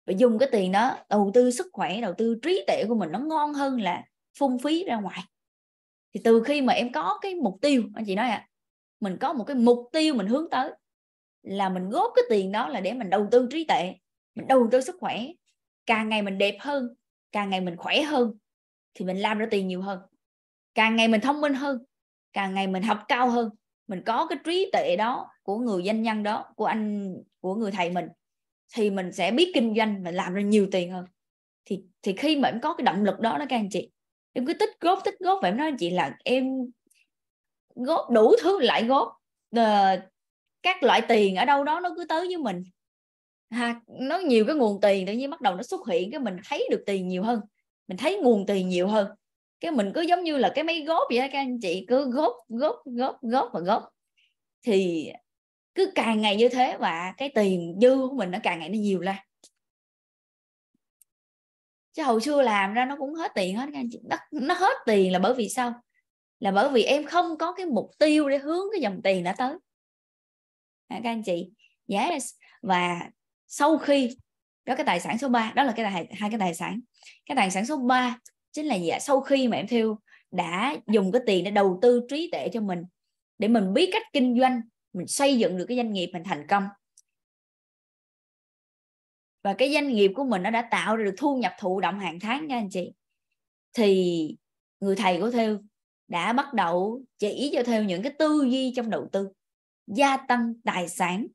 Và dùng cái tiền đó, đầu tư sức khỏe, đầu tư trí tuệ của mình nó ngon hơn là phung phí ra ngoài thì từ khi mà em có cái mục tiêu anh chị nói ạ à, mình có một cái mục tiêu mình hướng tới là mình góp cái tiền đó là để mình đầu tư trí tuệ mình đầu tư sức khỏe. Càng ngày mình đẹp hơn càng ngày mình khỏe hơn thì mình làm ra tiền nhiều hơn. Càng ngày mình thông minh hơn càng ngày mình học cao hơn mình có cái trí tuệ đó của người doanh nhân đó của anh của người thầy mình thì mình sẽ biết kinh doanh mình làm ra nhiều tiền hơn. Thì thì khi mà em có cái động lực đó đó các anh chị em cứ tích góp tích góp và em nói anh chị là em góp đủ thứ lại góp. Uh, các loại tiền ở đâu đó nó cứ tới với mình. Ha nó nhiều cái nguồn tiền tự nhiên bắt đầu nó xuất hiện cái mình thấy được tiền nhiều hơn. Mình thấy nguồn tiền nhiều hơn. Cái mình cứ giống như là cái máy góp vậy đó các anh chị. Cứ góp góp góp góp và góp. Thì cứ càng ngày như thế và cái tiền dư của mình nó càng ngày nó nhiều ra chứ hồi xưa làm ra nó cũng hết tiền hết các anh chị nó, nó hết tiền là bởi vì sao? Là bởi vì em không có cái mục tiêu để hướng cái dòng tiền đã tới. À, các anh chị? Yes. Và sau khi đó cái tài sản số 3 đó là cái tài, hai cái tài sản. Cái tài sản số 3 chính là gì ạ? Sau khi mà em theo đã dùng cái tiền để đầu tư trí tuệ cho mình để mình biết cách kinh doanh mình xây dựng được cái doanh nghiệp mình thành công và cái doanh nghiệp của mình nó đã tạo ra được thu nhập thụ động hàng tháng nha anh chị. Thì người thầy của theo đã bắt đầu chỉ cho theo những cái tư duy trong đầu tư gia tăng tài sản.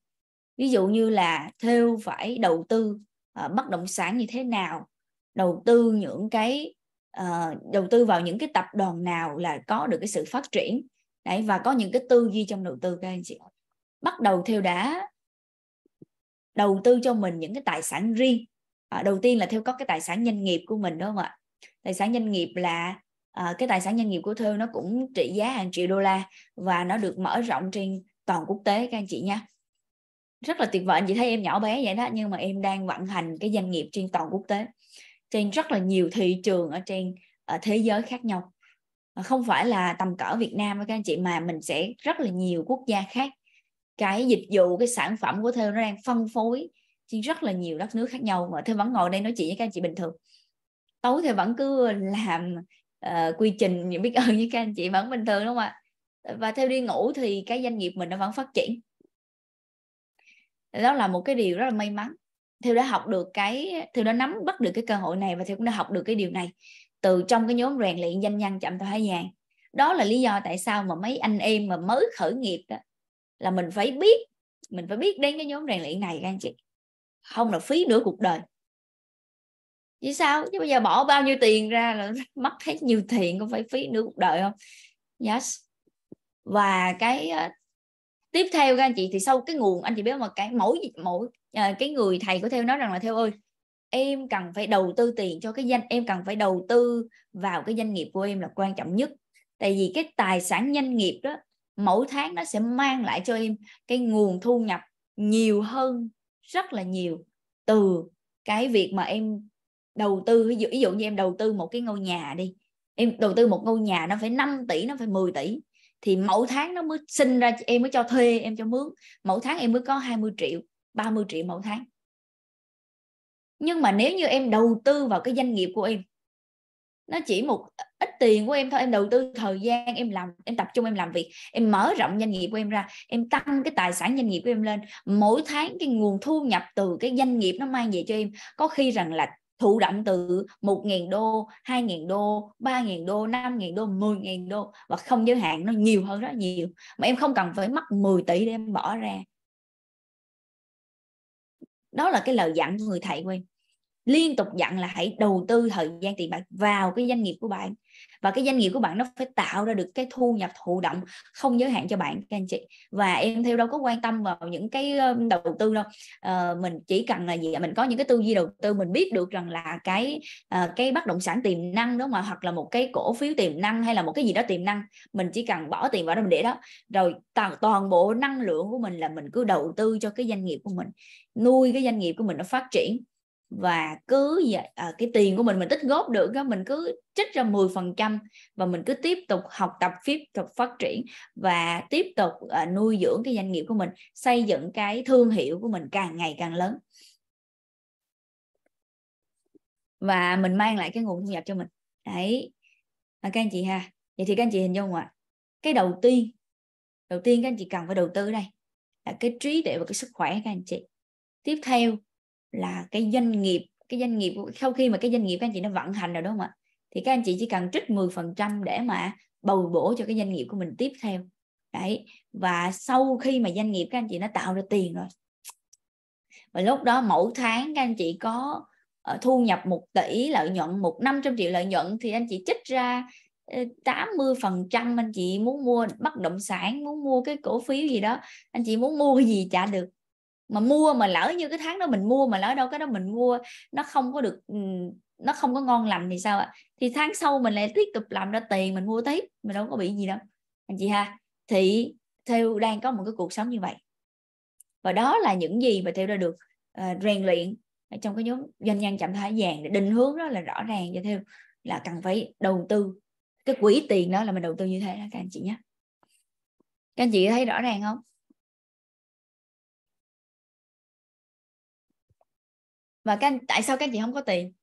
Ví dụ như là theo phải đầu tư uh, bất động sản như thế nào đầu tư những cái uh, đầu tư vào những cái tập đoàn nào là có được cái sự phát triển. Đấy và có những cái tư duy trong đầu tư các anh chị. Bắt đầu theo đã đầu tư cho mình những cái tài sản riêng. À, đầu tiên là theo có cái tài sản doanh nghiệp của mình đúng không ạ? Tài sản doanh nghiệp là à, cái tài sản doanh nghiệp của theo nó cũng trị giá hàng triệu đô la và nó được mở rộng trên toàn quốc tế các anh chị nhé rất là tuyệt vời. Anh chị thấy em nhỏ bé vậy đó nhưng mà em đang vận hành cái doanh nghiệp trên toàn quốc tế trên rất là nhiều thị trường ở trên ở thế giới khác nhau. Không phải là tầm cỡ Việt Nam các anh chị mà mình sẽ rất là nhiều quốc gia khác cái dịch vụ cái sản phẩm của theo nó đang phân phối trên rất là nhiều đất nước khác nhau mà theo vẫn ngồi đây nói chuyện với các anh chị bình thường. Tối theo vẫn cứ làm uh, quy trình những biết ơn với các anh chị vẫn bình thường đúng không ạ? Và theo đi ngủ thì cái doanh nghiệp mình nó vẫn phát triển. Đó là một cái điều rất là may mắn. Theo đã học được cái theo đã nắm bắt được cái cơ hội này và theo cũng đã học được cái điều này. Từ trong cái nhóm rèn luyện doanh nhân chậm thái vàng. Đó là lý do tại sao mà mấy anh em mà mới khởi nghiệp đó, là mình phải biết mình phải biết đến cái nhóm rèn luyện này các anh chị. Không là phí nửa cuộc đời. Vì sao? Chứ bây giờ bỏ bao nhiêu tiền ra là mất hết nhiều tiền không phải phí nửa cuộc đời không? Yes. Và cái uh, tiếp theo các anh chị thì sau cái nguồn anh chị biết mà cái mỗi mỗi uh, cái người thầy của theo nói rằng là theo ơi em cần phải đầu tư tiền cho cái danh em cần phải đầu tư vào cái doanh nghiệp của em là quan trọng nhất. Tại vì cái tài sản doanh nghiệp đó mỗi tháng nó sẽ mang lại cho em cái nguồn thu nhập nhiều hơn rất là nhiều từ cái việc mà em đầu tư. Ví dụ, ví dụ như em đầu tư một cái ngôi nhà đi em đầu tư một ngôi nhà nó phải 5 tỷ nó phải 10 tỷ thì mỗi tháng nó mới sinh ra em mới cho thuê em cho mướn. Mỗi tháng em mới có 20 triệu 30 triệu mỗi tháng. Nhưng mà nếu như em đầu tư vào cái doanh nghiệp của em nó chỉ một ít tiền của em thôi em đầu tư thời gian em làm em tập trung em làm việc em mở rộng doanh nghiệp của em ra em tăng cái tài sản doanh nghiệp của em lên. Mỗi tháng cái nguồn thu nhập từ cái doanh nghiệp nó mang về cho em có khi rằng là thụ động từ 1.000 đô, 2.000 đô, 3.000 đô, 5.000 đô, 10.000 đô và không giới hạn nó nhiều hơn rất nhiều. Mà em không cần phải mất 10 tỷ để em bỏ ra. Đó là cái lời dặn của người thầy của em liên tục dặn là hãy đầu tư thời gian tiền bạc vào cái doanh nghiệp của bạn. Và cái doanh nghiệp của bạn nó phải tạo ra được cái thu nhập thụ động không giới hạn cho bạn các anh chị. Và em theo đâu có quan tâm vào những cái đầu tư đâu. À, mình chỉ cần là gì mình có những cái tư duy đầu tư mình biết được rằng là cái à, cái bất động sản tiềm năng đó mà hoặc là một cái cổ phiếu tiềm năng hay là một cái gì đó tiềm năng mình chỉ cần bỏ tiền vào đó mình để đó. Rồi toàn, toàn bộ năng lượng của mình là mình cứ đầu tư cho cái doanh nghiệp của mình. Nuôi cái doanh nghiệp của mình nó phát triển và cứ à, cái tiền của mình mình tích góp được đó mình cứ trích ra 10 phần trăm và mình cứ tiếp tục học tập tiếp tục phát triển và tiếp tục à, nuôi dưỡng cái doanh nghiệp của mình xây dựng cái thương hiệu của mình càng ngày càng lớn. Và mình mang lại cái nguồn thu nhập cho mình. Đấy. À, các anh chị ha. Vậy thì các anh chị hình dung ạ. Cái đầu tiên đầu tiên các anh chị cần phải đầu tư đây là cái trí tuệ và cái sức khỏe các anh chị. Tiếp theo là cái doanh nghiệp, cái doanh nghiệp, sau khi mà cái doanh nghiệp các anh chị nó vận hành rồi đúng không ạ thì các anh chị chỉ cần trích 10% để mà bầu bổ cho cái doanh nghiệp của mình tiếp theo. Đấy, và sau khi mà doanh nghiệp các anh chị nó tạo ra tiền rồi, và lúc đó mỗi tháng các anh chị có ờ, thu nhập 1 tỷ lợi nhuận, một 500 triệu lợi nhuận, thì anh chị trích ra ờ, 80 phần trăm anh chị muốn mua bất động sản, muốn mua cái cổ phiếu gì đó, anh chị muốn mua cái gì trả được mà mua mà lỡ như cái tháng đó mình mua mà lỡ đâu cái đó mình mua nó không có được nó không có ngon lành thì sao ạ? Thì tháng sau mình lại tiếp tục làm ra tiền mình mua tiếp mình đâu có bị gì đâu. Anh chị ha thì theo đang có một cái cuộc sống như vậy. Và đó là những gì mà theo đã được uh, rèn luyện ở trong cái nhóm doanh nhân chậm thái vàng để định hướng đó là rõ ràng cho theo là cần phải đầu tư. Cái quỹ tiền đó là mình đầu tư như thế đó các anh chị nhé. Các anh chị thấy rõ ràng không? Và các anh, tại sao các anh chị không có tiền?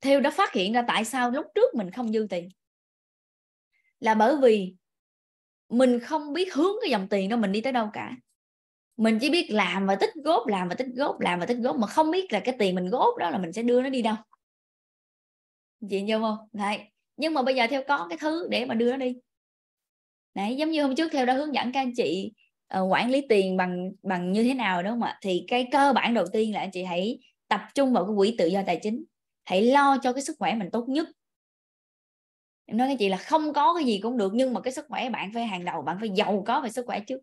Theo đã phát hiện ra tại sao lúc trước mình không dư tiền. Là bởi vì mình không biết hướng cái dòng tiền đó mình đi tới đâu cả. Mình chỉ biết làm và tích góp làm và tích góp làm và tích góp mà không biết là cái tiền mình góp đó là mình sẽ đưa nó đi đâu. Chị nhớ không? Đấy. Nhưng mà bây giờ theo có cái thứ để mà đưa nó đi. Đấy giống như hôm trước theo đã hướng dẫn các anh chị uh, quản lý tiền bằng bằng như thế nào đúng không ạ? Thì cái cơ bản đầu tiên là anh chị hãy tập trung vào cái quỹ tự do tài chính. Hãy lo cho cái sức khỏe mình tốt nhất. Em nói cái chị là không có cái gì cũng được nhưng mà cái sức khỏe bạn phải hàng đầu bạn phải giàu có về sức khỏe trước.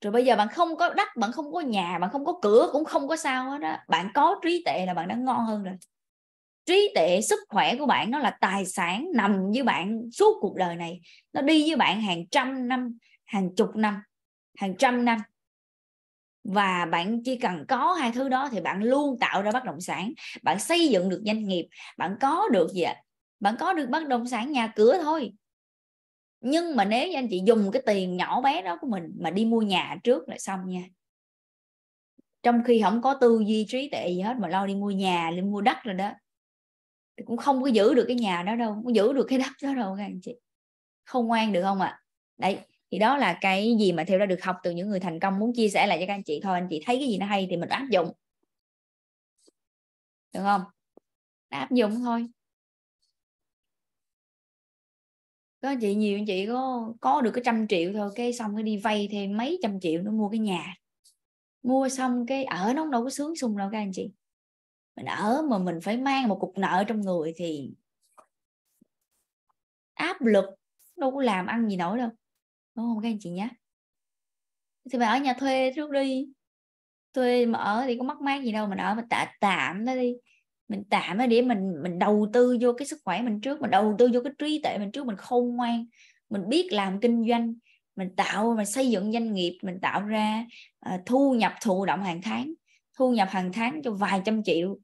Rồi bây giờ bạn không có đất bạn không có nhà bạn không có cửa cũng không có sao hết đó bạn có trí tuệ là bạn đã ngon hơn rồi. Trí tuệ sức khỏe của bạn nó là tài sản nằm với bạn suốt cuộc đời này. Nó đi với bạn hàng trăm năm hàng chục năm, hàng trăm năm. Và bạn chỉ cần có hai thứ đó thì bạn luôn tạo ra bất động sản. Bạn xây dựng được doanh nghiệp, bạn có được gì ạ? Bạn có được bất động sản nhà cửa thôi. Nhưng mà nếu như anh chị dùng cái tiền nhỏ bé đó của mình mà đi mua nhà trước là xong nha. Trong khi không có tư duy trí tuệ gì hết mà lo đi mua nhà, đi mua đất rồi đó, thì cũng không có giữ được cái nhà đó đâu, không giữ được cái đất đó đâu các anh chị. Không ngoan được không ạ? À? đấy thì đó là cái gì mà theo ra được học từ những người thành công. Muốn chia sẻ lại cho các anh chị thôi. Anh chị thấy cái gì nó hay thì mình áp dụng. Được không? Áp dụng thôi. Có chị nhiều, chị có có được cái trăm triệu thôi, cái xong cái đi vay thêm mấy trăm triệu nó mua cái nhà. Mua xong cái ở nó đâu có sướng sung đâu các anh chị. Mình ở mà mình phải mang một cục nợ trong người thì áp lực, đâu có làm ăn gì nổi đâu đúng không? Các anh chị nhé thì mình ở nhà thuê trước đi. Thuê mà ở thì có mất mát gì đâu mình ở mà tạm tạm đó đi. Mình tạm để mình mình đầu tư vô cái sức khỏe mình trước mình đầu tư vô cái trí tuệ mình trước mình khôn ngoan. Mình biết làm kinh doanh mình tạo mình xây dựng doanh nghiệp mình tạo ra uh, thu nhập thụ động hàng tháng thu nhập hàng tháng cho vài trăm triệu.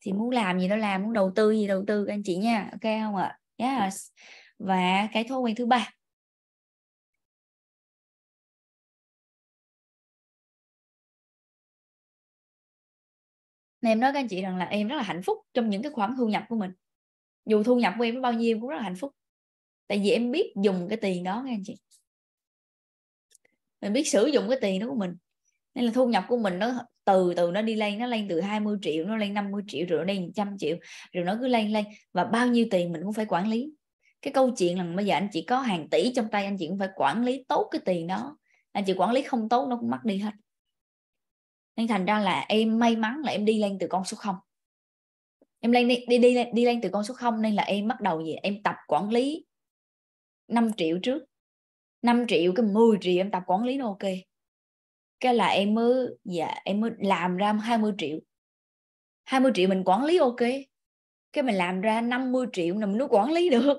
Thì muốn làm gì đó làm muốn đầu tư gì đầu tư các anh chị nha ok không ạ? Yes. và cái thói quen thứ ba. Em nói các anh chị rằng là em rất là hạnh phúc trong những cái khoản thu nhập của mình. Dù thu nhập của em bao nhiêu cũng rất là hạnh phúc. Tại vì em biết dùng cái tiền đó các anh chị. Mình biết sử dụng cái tiền đó của mình. Nên là thu nhập của mình nó từ từ nó đi lên, nó lên từ 20 triệu, nó lên 50 triệu, rồi nó lên 100 triệu, rồi nó cứ lên lên. Và bao nhiêu tiền mình cũng phải quản lý. Cái câu chuyện là bây giờ anh chị có hàng tỷ trong tay, anh chị cũng phải quản lý tốt cái tiền đó. Anh chị quản lý không tốt nó cũng mất đi hết nên thành ra là em may mắn là em đi lên từ con số 0 em lên đi đi đi, đi lên từ con số 0 nên là em bắt đầu gì? Em tập quản lý 5 triệu trước. 5 triệu cái 10 triệu em tập quản lý nó ok. Cái là em mới dạ em mới làm ra 20 triệu. 20 triệu mình quản lý ok. Cái mình làm ra 50 triệu là mình nó quản lý được.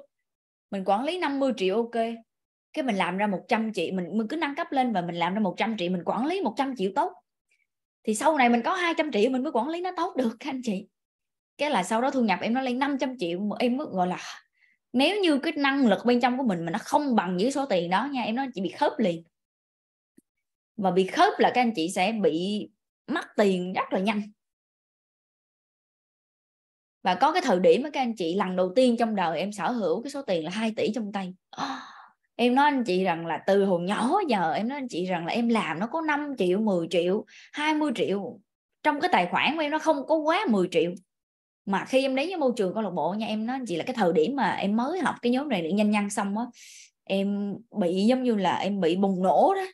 Mình quản lý 50 triệu ok. Cái mình làm ra 100 triệu mình mình cứ nâng cấp lên và mình làm ra 100 triệu mình quản lý 100 triệu tốt thì sau này mình có 200 triệu mình mới quản lý nó tốt được, các anh chị. Cái là sau đó thu nhập em nó lên 500 triệu, mà em mới gọi là, nếu như cái năng lực bên trong của mình mà nó không bằng với số tiền đó nha, em nó chỉ bị khớp liền. Và bị khớp là các anh chị sẽ bị mất tiền rất là nhanh. Và có cái thời điểm mà các anh chị lần đầu tiên trong đời em sở hữu cái số tiền là 2 tỷ trong tay. Ờ em nói anh chị rằng là từ hồi nhỏ giờ em nói anh chị rằng là em làm nó có 5 triệu 10 triệu 20 triệu. Trong cái tài khoản của em nó không có quá 10 triệu. Mà khi em đến với môi trường câu lạc bộ nha, em nói anh chị là cái thời điểm mà em mới học cái nhóm này để nhanh nhanh xong á, em bị giống như là em bị bùng nổ đó.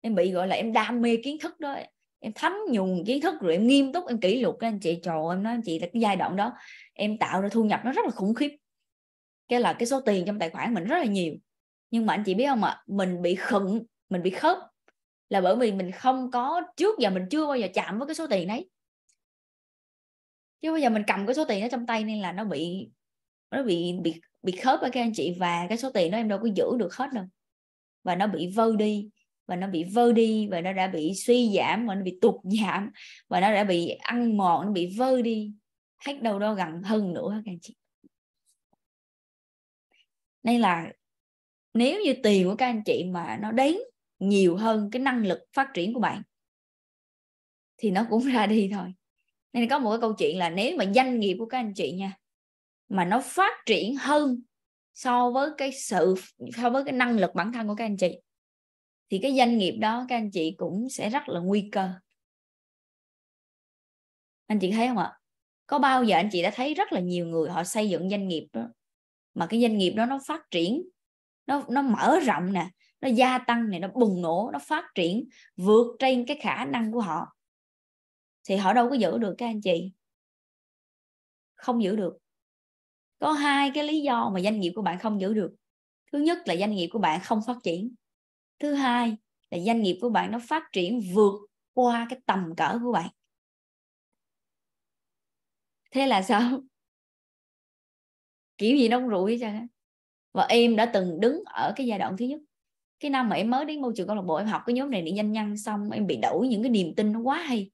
Em bị gọi là em đam mê kiến thức đó. Em thấm nhuần kiến thức rồi em nghiêm túc, em kỷ luật các anh chị. Trời em nói anh chị là cái giai đoạn đó, em tạo ra thu nhập nó rất là khủng khiếp. Cái là cái số tiền trong tài khoản mình rất là nhiều nhưng mà anh chị biết không ạ? Mình bị khựng, mình bị khớp là bởi vì mình không có, trước giờ mình chưa bao giờ chạm với cái số tiền đấy. Chứ bây giờ mình cầm cái số tiền đó trong tay nên là nó bị nó bị bị bị khớp với các anh chị, và cái số tiền đó em đâu có giữ được hết đâu. Và nó bị vơ đi, và nó bị vơ đi, và nó đã bị suy giảm, và nó bị tụt giảm, và nó đã bị ăn mòn, nó bị vơ đi. Hết đâu đó gần hơn nữa các anh chị. Nên là nếu như tiền của các anh chị mà nó đến nhiều hơn cái năng lực phát triển của bạn, thì nó cũng ra đi thôi. Nên có một cái câu chuyện là nếu mà doanh nghiệp của các anh chị nha, mà nó phát triển hơn so với cái sự, so với cái năng lực bản thân của các anh chị, thì cái doanh nghiệp đó các anh chị cũng sẽ rất là nguy cơ. Anh chị thấy không ạ? Có bao giờ anh chị đã thấy rất là nhiều người họ xây dựng doanh nghiệp đó, mà cái doanh nghiệp đó nó phát triển nó nó mở rộng nè, nó gia tăng này nó bùng nổ, nó phát triển vượt trên cái khả năng của họ. Thì họ đâu có giữ được các anh chị. Không giữ được. Có hai cái lý do mà doanh nghiệp của bạn không giữ được. Thứ nhất là doanh nghiệp của bạn không phát triển. Thứ hai là doanh nghiệp của bạn nó phát triển vượt qua cái tầm cỡ của bạn. Thế là sao? Kiểu gì nó cũng rủi cho và em đã từng đứng ở cái giai đoạn thứ nhất. Cái năm mà em mới đến môi trường câu lạc bộ, em học cái nhóm này để danh nhân xong em bị đổi những cái niềm tin nó quá hay.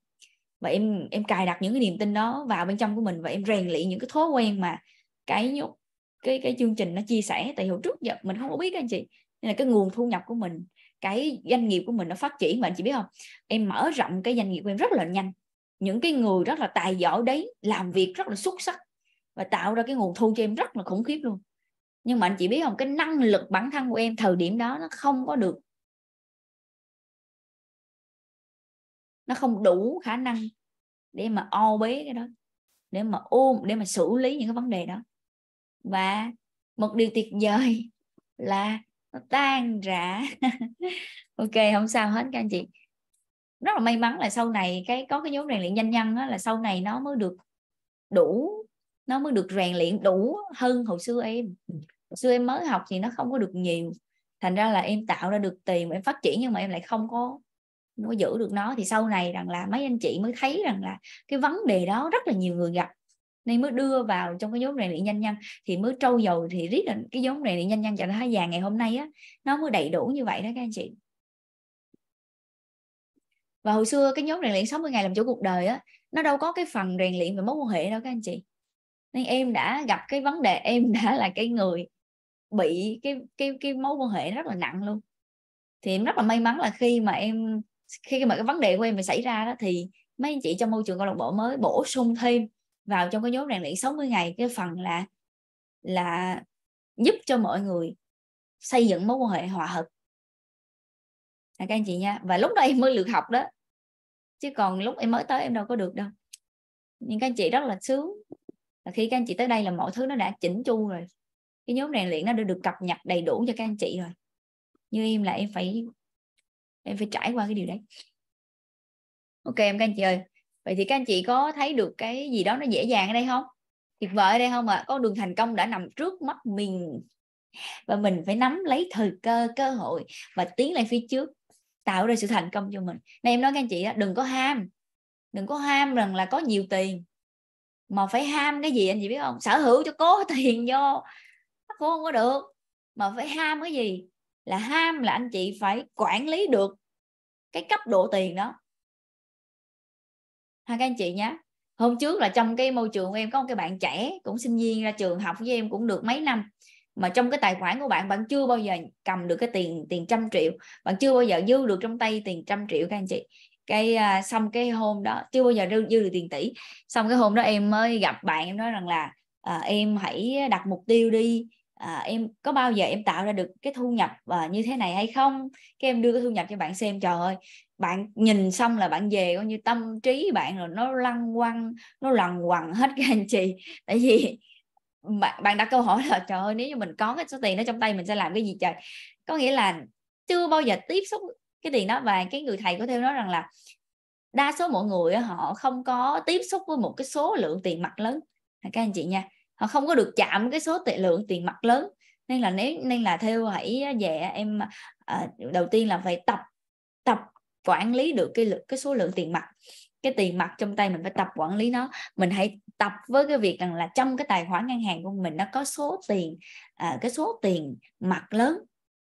Và em em cài đặt những cái niềm tin đó vào bên trong của mình và em rèn luyện những cái thói quen mà cái cái cái chương trình nó chia sẻ. Tại hồi trước giờ mình không có biết các anh chị, nên là cái nguồn thu nhập của mình, cái doanh nghiệp của mình nó phát triển mà anh chị biết không? Em mở rộng cái doanh nghiệp của em rất là nhanh. Những cái người rất là tài giỏi đấy làm việc rất là xuất sắc và tạo ra cái nguồn thu cho em rất là khủng khiếp luôn nhưng mà anh chị biết không cái năng lực bản thân của em thời điểm đó nó không có được nó không đủ khả năng để mà o bế cái đó để mà ôm để mà xử lý những cái vấn đề đó. Và một điều tuyệt vời là nó tan rã. Ok không sao hết các anh chị. Rất là may mắn là sau này cái có cái nhóm rèn luyện nhanh nhân đó, là sau này nó mới được đủ nó mới được rèn luyện đủ hơn hồi xưa em xưa em mới học thì nó không có được nhiều. Thành ra là em tạo ra được tiền mà em phát triển nhưng mà em lại không có không có giữ được nó. Thì sau này rằng là mấy anh chị mới thấy rằng là cái vấn đề đó rất là nhiều người gặp. Nên mới đưa vào trong cái nhóm rèn luyện nhanh nhăn. Thì mới trâu dầu thì riết là cái nhóm rèn luyện nhanh nhân trạng thái vàng ngày hôm nay á, nó mới đầy đủ như vậy đó các anh chị. Và hồi xưa cái nhóm rèn luyện 60 ngày làm chủ cuộc đời á, nó đâu có cái phần rèn luyện về mối quan hệ đâu các anh chị. Nên em đã gặp cái vấn đề, em đã là cái người bị cái cái cái mối quan hệ rất là nặng luôn. Thì em rất là may mắn là khi mà em khi mà cái vấn đề của em xảy ra đó thì mấy anh chị trong môi trường câu lạc bộ mới bổ sung thêm vào trong cái nhóm rèn luyện 60 ngày. Cái phần là là giúp cho mọi người xây dựng mối quan hệ hòa hợp. À, các anh chị nha và lúc đó em mới được học đó. Chứ còn lúc em mới tới em đâu có được đâu. Nhưng các anh chị rất là sướng. Là khi các anh chị tới đây là mọi thứ nó đã chỉnh chu rồi cái nhóm rèn luyện nó đã được cập nhật đầy đủ cho các anh chị rồi. Như em là em phải em phải trải qua cái điều đấy. Ok em các anh chị ơi. Vậy thì các anh chị có thấy được cái gì đó nó dễ dàng ở đây không? Tuyệt vời ở đây không ạ? À? con đường thành công đã nằm trước mắt mình. Và mình phải nắm lấy thời cơ cơ hội và tiến lên phía trước tạo ra sự thành công cho mình. Nên em nói các anh chị đó, đừng có ham. Đừng có ham rằng là có nhiều tiền. Mà phải ham cái gì anh chị biết không? Sở hữu cho có tiền vô nó không có được. Mà phải ham cái gì? Là ham là anh chị phải quản lý được cái cấp độ tiền đó. Hai các anh chị nhé hôm trước là trong cái môi trường của em có một cái bạn trẻ cũng sinh viên ra trường học với em cũng được mấy năm. Mà trong cái tài khoản của bạn bạn chưa bao giờ cầm được cái tiền tiền trăm triệu. Bạn chưa bao giờ dư được trong tay tiền trăm triệu các anh chị. Cái uh, xong cái hôm đó chưa bao giờ dư, dư được tiền tỷ. Xong cái hôm đó em mới gặp bạn em nói rằng là uh, em hãy đặt mục tiêu đi à, em có bao giờ em tạo ra được cái thu nhập à, như thế này hay không? Cái em đưa cái thu nhập cho bạn xem trời ơi bạn nhìn xong là bạn về coi như tâm trí bạn rồi nó lăn quăng nó lằn quằn hết các anh chị. Tại vì bạn, bạn đặt câu hỏi là trời ơi nếu như mình có cái số tiền đó trong tay mình sẽ làm cái gì trời? Có nghĩa là chưa bao giờ tiếp xúc cái tiền đó và cái người thầy có theo nói rằng là đa số mọi người họ không có tiếp xúc với một cái số lượng tiền mặt lớn. Các anh chị nha họ không có được chạm cái số tiền lượng tiền mặt lớn. Nên là nếu nên là theo hãy về dạ, em à, đầu tiên là phải tập tập quản lý được cái lượng cái số lượng tiền mặt. Cái tiền mặt trong tay mình phải tập quản lý nó. Mình hãy tập với cái việc rằng là trong cái tài khoản ngân hàng của mình nó có số tiền à, cái số tiền mặt lớn.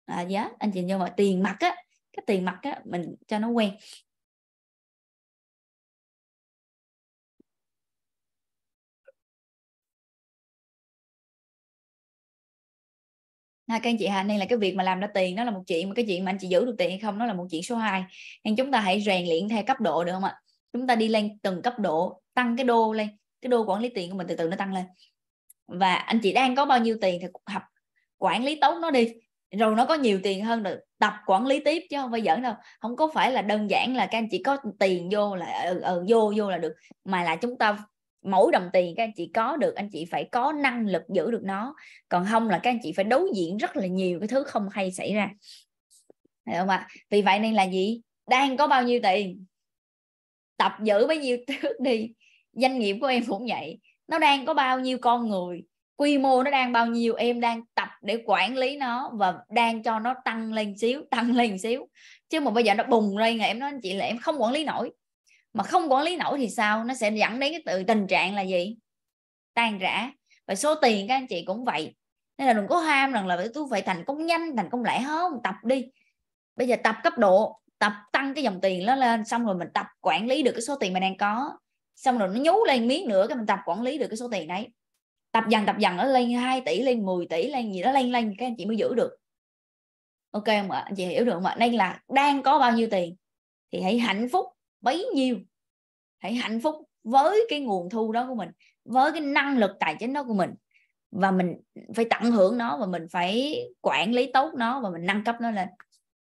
À, giá anh chị nhưng mà tiền mặt á cái tiền mặt á mình cho nó quen. Ha các anh chị ha nên là cái việc mà làm ra tiền nó là một chuyện mà cái chuyện mà anh chị giữ được tiền hay không nó là một chuyện số 2 nên chúng ta hãy rèn luyện theo cấp độ được không ạ? Chúng ta đi lên từng cấp độ tăng cái đô lên cái đô quản lý tiền của mình từ từ nó tăng lên. Và anh chị đang có bao nhiêu tiền thì học quản lý tốt nó đi. Rồi nó có nhiều tiền hơn rồi tập quản lý tiếp chứ không phải giỡn đâu. Không có phải là đơn giản là các anh chị có tiền vô là ừ, ừ, vô vô là được. Mà là chúng ta mỗi đồng tiền các anh chị có được, anh chị phải có năng lực giữ được nó. Còn không là các anh chị phải đối diện rất là nhiều cái thứ không hay xảy ra. Đấy không ạ? Vì vậy nên là gì? Đang có bao nhiêu tiền? Tập giữ bấy nhiêu trước đi. Doanh nghiệp của em cũng vậy. Nó đang có bao nhiêu con người? Quy mô nó đang bao nhiêu? Em đang tập để quản lý nó và đang cho nó tăng lên xíu, tăng lên xíu. Chứ mà bây giờ nó bùng lên là em nói anh chị là em không quản lý nổi mà không quản lý nổi thì sao? Nó sẽ dẫn đến cái từ tình trạng là gì? Tan rã. Và số tiền các anh chị cũng vậy. Nên là đừng có ham rằng là tôi phải thành công nhanh, thành công lẻ không tập đi. Bây giờ tập cấp độ, tập tăng cái dòng tiền nó lên, xong rồi mình tập quản lý được cái số tiền mình đang có. Xong rồi nó nhú lên miếng nữa cái mình tập quản lý được cái số tiền đấy. Tập dần tập dần nó lên 2 tỷ, lên 10 tỷ, lên gì đó, lên lên, các anh chị mới giữ được. Ok không ạ? Anh chị hiểu được không ạ? Nên là đang có bao nhiêu tiền thì hãy hạnh phúc bấy nhiêu. Hãy hạnh phúc với cái nguồn thu đó của mình với cái năng lực tài chính đó của mình. Và mình phải tận hưởng nó và mình phải quản lý tốt nó và mình nâng cấp nó lên.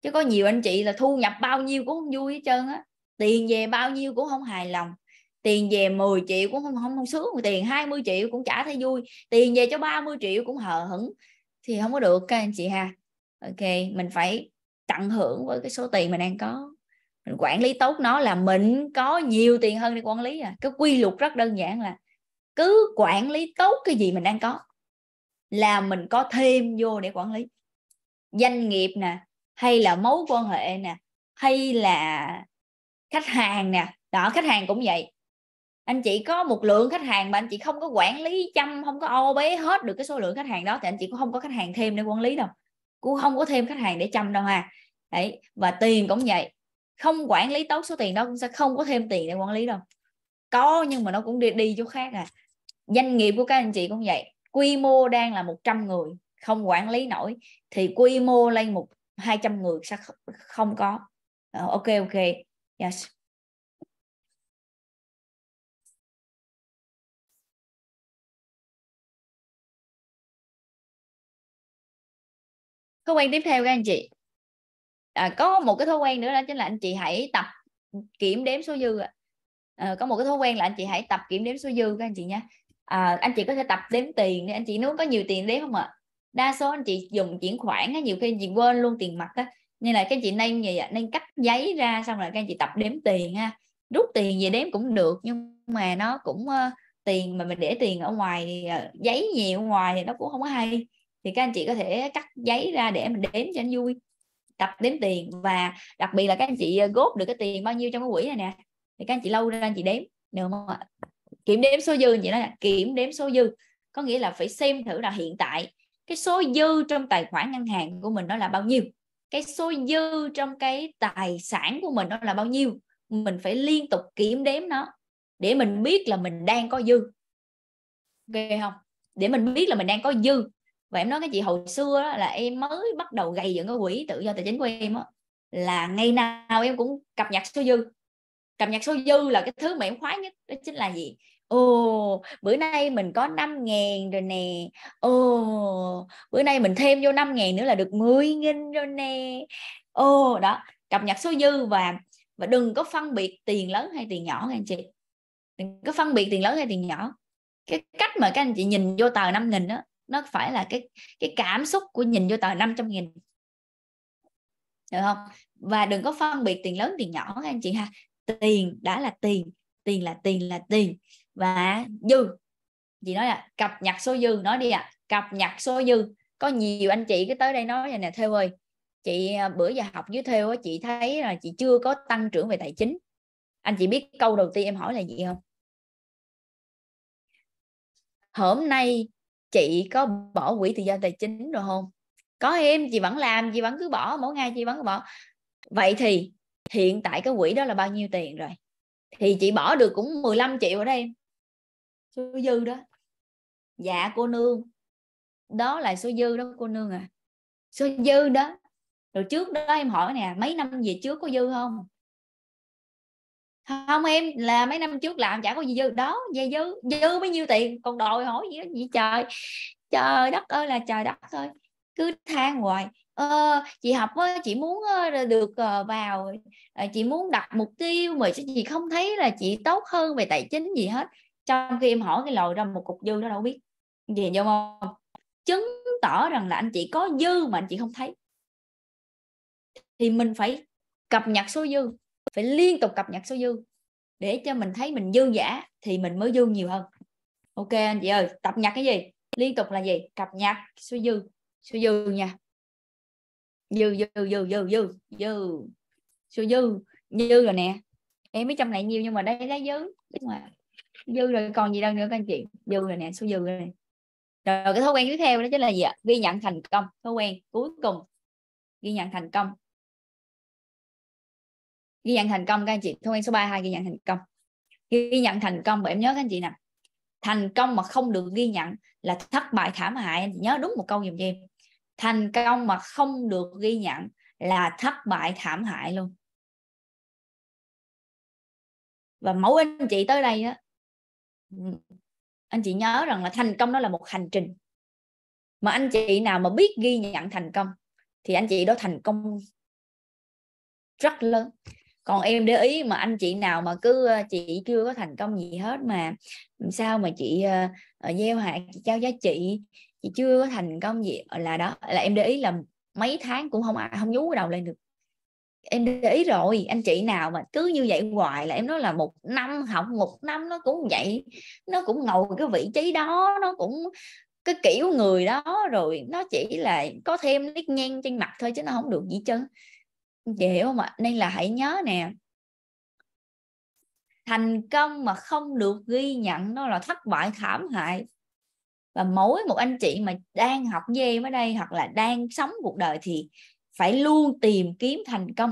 Chứ có nhiều anh chị là thu nhập bao nhiêu cũng không vui hết trơn á. Tiền về bao nhiêu cũng không hài lòng. Tiền về 10 triệu cũng không không, không sướng tiền 20 triệu cũng chả thấy vui. Tiền về cho 30 triệu cũng hờ hững. Thì không có được các anh chị ha. Ok mình phải tận hưởng với cái số tiền mình đang có mình quản lý tốt nó là mình có nhiều tiền hơn để quản lý à. Cái quy luật rất đơn giản là cứ quản lý tốt cái gì mình đang có là mình có thêm vô để quản lý. Doanh nghiệp nè, hay là mối quan hệ nè, hay là khách hàng nè. Đó, khách hàng cũng vậy. Anh chị có một lượng khách hàng mà anh chị không có quản lý chăm, không có ô bé hết được cái số lượng khách hàng đó thì anh chị cũng không có khách hàng thêm để quản lý đâu. Cũng không có thêm khách hàng để chăm đâu ha. Đấy, và tiền cũng vậy không quản lý tốt số tiền đó cũng sẽ không có thêm tiền để quản lý đâu. Có nhưng mà nó cũng đi đi chỗ khác à. Doanh nghiệp của các anh chị cũng vậy. Quy mô đang là 100 người không quản lý nổi thì quy mô lên một 200 người sẽ không có. Uh, ok ok. Yes. Câu quen tiếp theo các anh chị à, có một cái thói quen nữa đó chính là anh chị hãy tập kiểm đếm số dư à, có một cái thói quen là anh chị hãy tập kiểm đếm số dư các anh chị nhé à, anh chị có thể tập đếm tiền anh chị nếu có nhiều tiền đếm không ạ đa số anh chị dùng chuyển khoản nhiều khi anh chị quên luôn tiền mặt á nên là các anh chị nên gì vậy nên cắt giấy ra xong rồi các anh chị tập đếm tiền ha rút tiền về đếm cũng được nhưng mà nó cũng uh, tiền mà mình để tiền ở ngoài uh, giấy nhiều ngoài thì nó cũng không có hay thì các anh chị có thể cắt giấy ra để mình đếm cho anh vui tập đếm tiền và đặc biệt là các anh chị ờ, góp được cái tiền bao nhiêu trong cái quỹ này nè, thì các anh chị lâu ra anh chị đếm, được không ạ? Kiểm đếm số dư chị nói là kiểm đếm số dư, có nghĩa là phải xem thử là hiện tại cái số dư trong tài khoản ngân hàng của mình đó là bao nhiêu, cái số dư trong cái tài sản của mình đó là bao nhiêu, mình phải liên tục kiểm đếm nó để mình biết là mình đang có dư. Ok không? Để mình biết là mình đang có dư và em nói cái chị hồi xưa đó, là em mới bắt đầu gây dựng cái quỹ tự do tài chính của em đó, là ngày nào em cũng cập nhật số dư. Cập nhật số dư là cái thứ mà em khoái nhất đó chính là gì? Ồ bữa nay mình có 5 ngàn rồi nè. Ồ bữa nay mình thêm vô 5 ngàn nữa là được 10 nghìn rồi nè. Ồ đó cập nhật số dư và và đừng có phân biệt tiền lớn hay tiền nhỏ các anh chị. Đừng có phân biệt tiền lớn hay tiền nhỏ. Cái cách mà các anh chị nhìn vô tờ 5 nghìn đó nó phải là cái cái cảm xúc của nhìn vô tờ 500 nghìn. Được không? Và đừng có phân biệt tiền lớn tiền nhỏ các anh chị ha. Tiền đã là tiền tiền là tiền là tiền. Và dư. Chị nói là cập nhật số dư nói đi ạ. À, cập nhật số dư. Có nhiều anh chị cứ tới đây nói vậy nè theo ơi. Chị à, bữa giờ học với theo chị thấy là chị chưa có tăng trưởng về tài chính. Anh chị biết câu đầu tiên em hỏi là gì không? Hôm nay chị có bỏ quỹ tự do tài chính rồi không? Có em, chị vẫn làm, chị vẫn cứ bỏ, mỗi ngày chị vẫn cứ bỏ. Vậy thì hiện tại cái quỹ đó là bao nhiêu tiền rồi? Thì chị bỏ được cũng 15 triệu ở đây số dư đó. Dạ cô nương. Đó là số dư đó, cô nương à. Số dư đó. Rồi trước đó em hỏi nè, mấy năm về trước có dư không? Không em là mấy năm trước làm chả có gì dư. Đó về dư dư bao nhiêu tiền? Còn đòi hỏi gì đó gì? Trời trời đất ơi là trời đất ơi cứ than hoài. Ờ, chị học chị muốn được ờ, vào ờ, chị muốn đặt mục tiêu mà chị không thấy là chị tốt hơn về tài chính gì hết. Trong khi em hỏi cái lồi ra một cục dư nó đâu biết. Gì vô không? Chứng tỏ rằng là anh chị có dư mà anh chị không thấy. Thì mình phải cập nhật số dư phải liên tục cập nhật số dư để cho mình thấy mình dư giả thì mình mới dư nhiều hơn. Ok anh chị ơi tập nhật cái gì? Liên tục là gì? Cập nhật số dư số dư nha. Dư dư dư dư dư dư số dư dư rồi nè. Em biết trong này nhiều nhưng mà đây lấy dư, đúng rồi dư rồi còn gì đâu nữa các anh chị. Dư rồi nè, số dư rồi nè. Rồi, cái thói quen tiếp theo đó chính là gì ạ? Ghi nhận thành công. Thói quen cuối cùng. Ghi nhận thành công ghi nhận thành công các anh chị. Thông quen số 32 ghi nhận thành công. Ghi nhận thành công và em nhớ các anh chị nè. Thành công mà không được ghi nhận là thất bại thảm hại. Anh chị nhớ đúng một câu dùm cho em. Thành công mà không được ghi nhận là thất bại thảm hại luôn. Và mẫu anh chị tới đây á, anh chị nhớ rằng là thành công nó là một hành trình. Mà anh chị nào mà biết ghi nhận thành công, thì anh chị đó thành công rất lớn còn em để ý mà anh chị nào mà cứ ờ, chị chưa có thành công gì hết mà sao mà chị uh, gieo hạt chị trao giá trị chị chưa có thành công gì là đó là em để ý là mấy tháng cũng không không nhú cái đầu lên được. Em để ý rồi anh chị nào mà cứ như vậy hoài là em nói là một năm học một năm nó cũng vậy nó cũng ngồi cái vị trí đó nó cũng cái kiểu người đó rồi nó chỉ là có thêm nít nhan trên mặt thôi chứ nó không được gì chứ chị hiểu không ạ? Nên là hãy nhớ nè. Thành công mà không được ghi nhận nó là thất bại thảm hại. Và mỗi một anh chị mà đang học với em ở đây hoặc là đang sống cuộc đời thì phải luôn tìm kiếm thành công.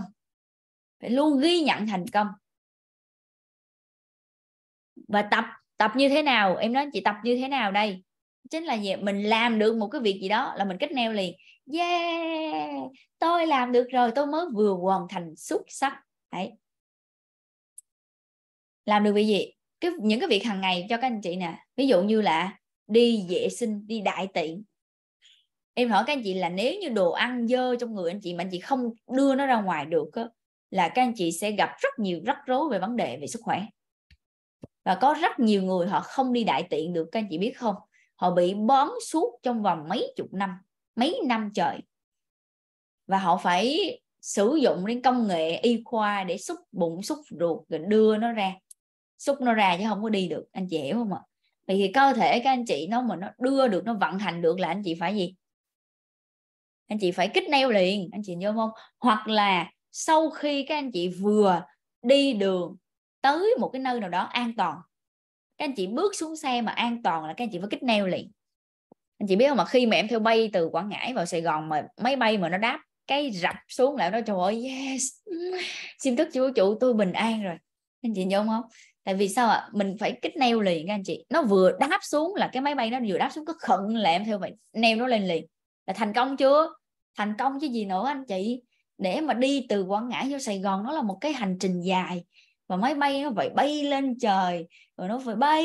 Phải luôn ghi nhận thành công. Và tập tập như thế nào? Em nói chị tập như thế nào đây? Chính là gì mình làm được một cái việc gì đó là mình kết neo liền yeah tôi làm được rồi tôi mới vừa hoàn thành xuất sắc. Đấy. Làm được việc gì? Cái những cái việc hàng ngày cho các anh chị nè. Ví dụ như là đi vệ sinh đi đại tiện. Em hỏi các anh chị là nếu như đồ ăn dơ trong người anh chị mà anh chị không đưa nó ra ngoài được đó, là các anh chị sẽ gặp rất nhiều rắc rối về vấn đề về sức khỏe. Và có rất nhiều người họ không đi đại tiện được các anh chị biết không? Họ bị bón suốt trong vòng mấy chục năm mấy năm trời. Và họ phải sử dụng đến công nghệ y khoa để xúc bụng, xúc ruột, rồi đưa nó ra. Xúc nó ra chứ không có đi được, anh chị hiểu không ạ? Vì thì cơ thể các anh chị nó mà nó đưa được, nó vận hành được là anh chị phải gì? Anh chị phải kích neo liền, anh chị nhớ không? Hoặc là sau khi các anh chị vừa đi đường tới một cái nơi nào đó an toàn, các anh chị bước xuống xe mà an toàn là các anh chị phải kích neo liền anh chị biết không mà khi mà em theo bay từ Quảng Ngãi vào Sài Gòn mà máy bay mà nó đáp cái rập xuống lại nó trời ơi, yes. Xin thức chúa chủ tôi bình an rồi. Anh chị nhớ không? Tại vì sao ạ? Mình phải kích neo liền các anh chị. Nó vừa đáp xuống là cái máy bay nó vừa đáp xuống, có khẩn là em theo vậy, neo nó lên liền. Là thành công chưa? Thành công chứ gì nữa anh chị. Để mà đi từ Quảng Ngãi vô Sài Gòn nó là một cái hành trình dài và máy bay nó phải bay lên trời, rồi nó phải bay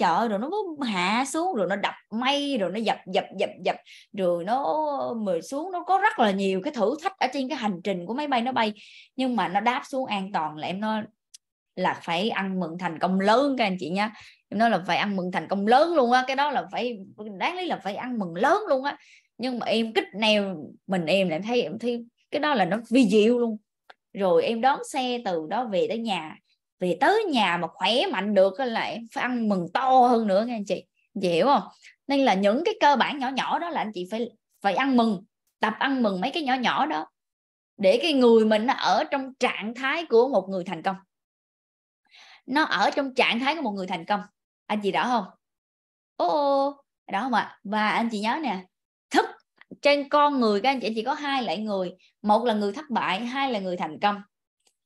chợ rồi nó hạ xuống, rồi nó đập mây rồi nó dập dập dập dập. Rồi nó, mười xuống nó có rất là nhiều cái thử thách ở trên cái hành trình của máy bay nó bay. Nhưng mà nó đáp xuống an toàn là em nói là phải ăn mừng thành công lớn các anh chị nha em nói là phải ăn mừng thành công lớn luôn á, cái đó là phải, đáng lý là phải ăn mừng lớn luôn á. Nhưng mà em kích neo mình em lại thấy, em thấy cái đó là nó vi diệu luôn rồi em đón xe từ đó về tới nhà. Về tới nhà mà khỏe mạnh được là em phải ăn mừng to hơn nữa, nghe anh chị. Chị hiểu không? Nên là những cái cơ bản nhỏ nhỏ đó là anh chị phải phải ăn mừng, tập ăn mừng mấy cái nhỏ nhỏ đó để cái người mình nó ở trong trạng thái của một người thành công. Nó ở trong trạng thái của một người thành công. Anh chị rõ không? Ô ô đó không ạ? Và anh chị nhớ nè trên con người các anh chị, chỉ có hai loại người. Một là người thất bại, hai là người thành công.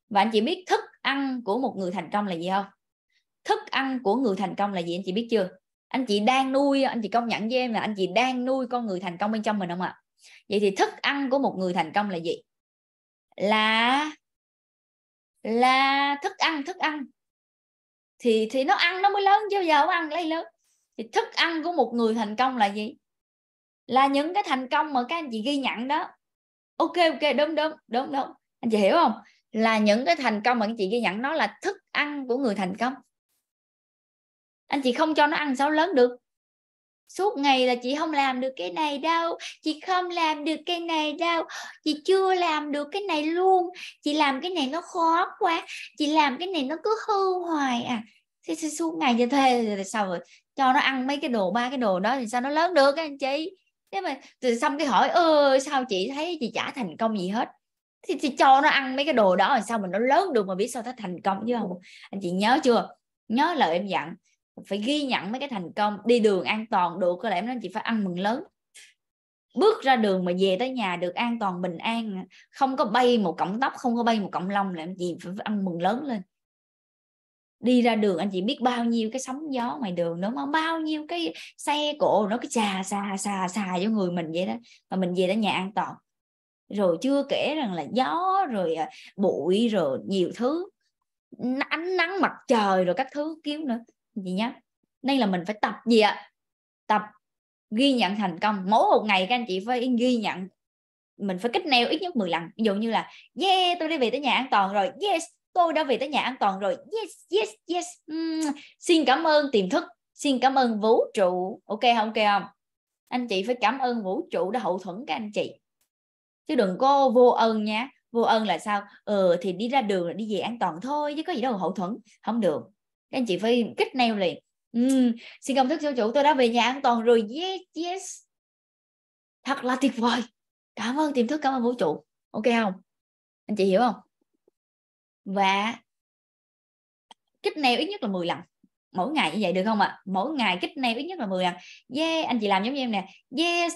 Và anh chị biết thức ăn của một người thành công là gì không? Thức ăn của người thành công là gì, anh chị biết chưa? Anh chị đang nuôi, anh chị công nhận với em là anh chị đang nuôi con người thành công bên trong mình không ạ? Vậy thì thức ăn của một người thành công là gì? Là là thức ăn thức ăn. Thì thì nó ăn nó mới lớn chứ, giờ không ăn lấy lớn. Thì thức ăn của một người thành công là gì? Là những cái thành công mà các anh chị ghi nhận đó. Ok ok đúng đúng đúng đúng. Anh chị hiểu không? Là những cái thành công mà anh chị ghi nhận nó là thức ăn của người thành công. Anh chị không cho nó ăn sao lớn được. Suốt ngày là chị không làm được cái này đâu. Chị không làm được cái này đâu. Chị chưa làm được cái này luôn. Chị làm cái này nó khó quá. Chị làm cái này nó cứ hư hoài à. Thế, thế suốt ngày như thế? Thì sao rồi cho nó ăn mấy cái đồ ba cái đồ đó thì sao nó lớn được các anh chị? Thế mà từ xong cái hỏi ơ sao chị thấy chị chả thành công gì hết? Thì, thì cho nó ăn mấy cái đồ đó rồi sao mà nó lớn được mà biết sao nó thành công chứ không? Anh chị nhớ chưa? Nhớ lời em dặn phải ghi nhận mấy cái thành công đi đường an toàn được có lẽ nói chị phải ăn mừng lớn. Bước ra đường mà về tới nhà được an toàn bình an không có bay một cọng tóc không có bay một cọng lông là em chị phải ăn mừng lớn lên đi ra đường anh chị biết bao nhiêu cái sóng gió ngoài đường đúng không bao nhiêu cái xe cộ nó cái xà xà xà xà cho người mình vậy đó. Mà mình về đến nhà an toàn. Rồi chưa kể rằng là gió, rồi à, bụi, rồi nhiều thứ. Ánh nắng mặt trời rồi các thứ kiếm nữa. Gì nhá nên là mình phải tập gì ạ? Tập ghi nhận thành công. Mỗi một ngày các anh chị phải ghi nhận. Mình phải kích neo ít nhất 10 lần. Ví dụ như là, yeah, tôi đi về tới nhà an toàn rồi. Yes! Tôi đã về tới nhà an toàn rồi. Yes yes yes. Uhm, xin cảm ơn tiềm thức. Xin cảm ơn vũ trụ. Ok không ok không? Anh chị phải cảm ơn vũ trụ đã hậu thuẫn các anh chị. Chứ đừng có vô ơn nha. Vô ơn là sao? Ờ thì đi ra đường là đi về an toàn thôi chứ có gì đâu hậu thuẫn. Không được. Các anh chị phải kích neo liền. Uhm, xin công thức vũ trụ tôi đã về nhà an toàn rồi. Yes yes. Thật là tuyệt vời. Cảm ơn tiềm thức cảm ơn vũ trụ. Ok không? Anh chị hiểu không? Và kích neo ít nhất là 10 lần. Mỗi ngày như vậy được không ạ? À? mỗi ngày kích neo ít nhất là 10 lần. Yeah anh chị làm giống như em nè. Yes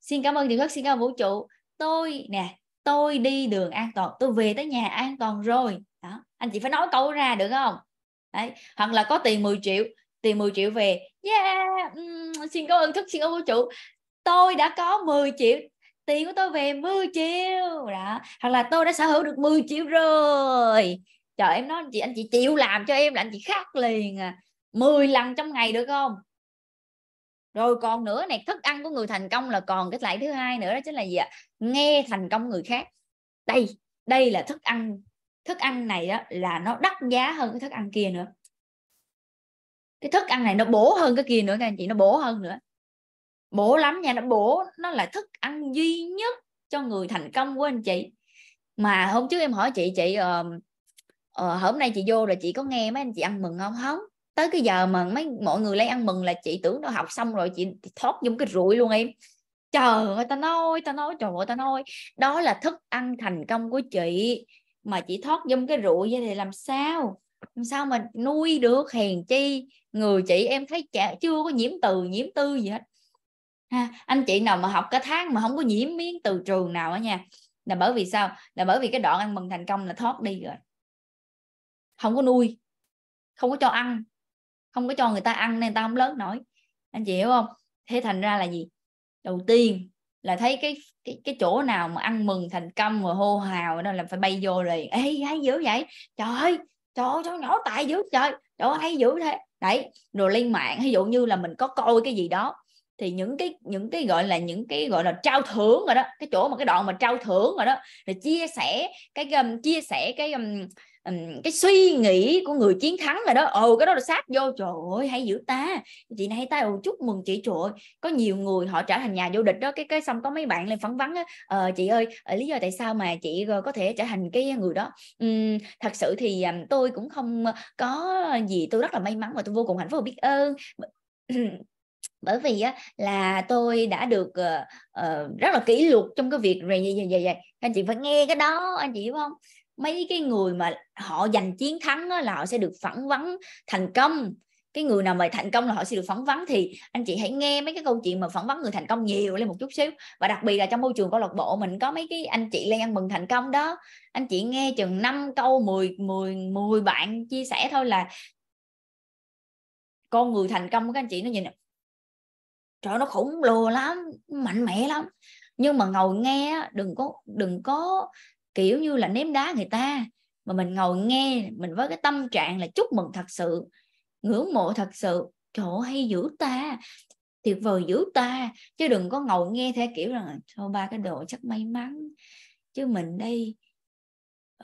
xin cảm ơn tiềm thức xin cảm ơn vũ trụ. Tôi nè tôi đi đường an toàn. Tôi về tới nhà an toàn rồi. Đó anh chị phải nói câu ra được không? Đấy. hoặc là có tiền 10 triệu tiền 10 triệu về. Yeah um, xin cảm ơn thức xin cảm ơn vũ trụ. Tôi đã có 10 triệu tiền của tôi về 10 triệu. Đó. Hoặc là tôi đã sở hữu được 10 triệu rồi. Trời, em nói anh chị anh chị chịu làm cho em là anh chị khác liền à. 10 lần trong ngày được không? Rồi còn nữa này, thức ăn của người thành công là còn cái lại thứ hai nữa đó, chính là gì ạ? Nghe thành công người khác. Đây đây là thức ăn. Thức ăn này đó là nó đắt giá hơn cái thức ăn kia nữa. Cái thức ăn này nó bổ hơn cái kia nữa các anh chị, nó bổ hơn nữa bổ lắm nha nó bổ nó là thức ăn duy nhất cho người thành công của anh chị. Mà hôm trước em hỏi chị chị uh, uh, hôm nay chị vô rồi chị có nghe mấy anh chị ăn mừng không? Không. Tới cái giờ mà mấy mọi người lấy ăn mừng là chị tưởng nó học xong rồi chị thoát vô cái rụi luôn em. Trời ơi ta nói ta nói trời ơi ta nói. Đó là thức ăn thành công của chị. Mà chị thoát dâm cái rụi vậy thì làm sao? Làm sao mà nuôi được hèn chi? Người chị em thấy chả chưa có nhiễm từ nhiễm tư gì hết ha, anh chị nào mà học cả tháng mà không có nhiễm miếng từ trường nào á nha, là bởi vì sao? Là bởi vì cái đoạn ăn mừng thành công là thoát đi rồi. Không có nuôi, không có cho ăn, không có cho người ta ăn nên ta không lớn nổi. Anh chị hiểu không? Thế thành ra là gì? Đầu tiên là thấy cái cái cái chỗ nào mà ăn mừng thành công và hô hào đó là phải bay vô liền. Ê, hay dữ vậy? Trời ơi trời ơi cháu nhỏ tại dữ trời trời ơi, hay dữ thế. Đấy, rồi lên mạng, ví dụ như là mình có coi cái gì đó thì những cái những cái gọi là những cái gọi là trao thưởng rồi đó cái chỗ mà cái đoạn mà trao thưởng rồi đó rồi chia sẻ cái um, chia sẻ cái um, um, cái suy nghĩ của người chiến thắng rồi đó. Ồ cái đó là sát vô. Trời ơi hay dữ ta. Chị này hay ta. Ồ chúc mừng chị. Trời ơi có nhiều người họ trở thành nhà vô địch đó. Cái cái xong có mấy bạn lên phỏng vấn á. Ờ, chị ơi ờ, lý do tại sao mà chị ờ, có thể trở thành cái người đó? Uhm, thật sự thì um, tôi cũng không có gì. Tôi rất là may mắn và tôi vô cùng hạnh phúc. Và biết ơn bởi vì á, là tôi đã được uh, uh, rất là kỷ luật trong cái việc này vậy vậy vậy anh chị phải nghe cái đó anh chị hiểu không? Mấy cái người mà họ giành chiến thắng á, là họ sẽ được phỏng vấn thành công. Cái người nào mà thành công là họ sẽ được phỏng vấn. Thì anh chị hãy nghe mấy cái câu chuyện mà phỏng vấn người thành công nhiều lên một chút xíu. Và đặc biệt là trong môi trường câu lạc bộ mình có mấy cái anh chị lên ăn mừng thành công đó. Anh chị nghe chừng 5 câu 10 10 10 bạn chia sẻ thôi là con người thành công của các anh chị nó nhìn trời nó khủng lồ lắm mạnh mẽ lắm. Nhưng mà ngồi nghe đừng có đừng có kiểu như là ném đá người ta mà mình ngồi nghe mình với cái tâm trạng là chúc mừng thật sự ngưỡng mộ thật sự. Trời hay giữ ta tuyệt vời giữ ta. Chứ đừng có ngồi nghe theo kiểu là thôi ba cái đồ chắc may mắn chứ mình đây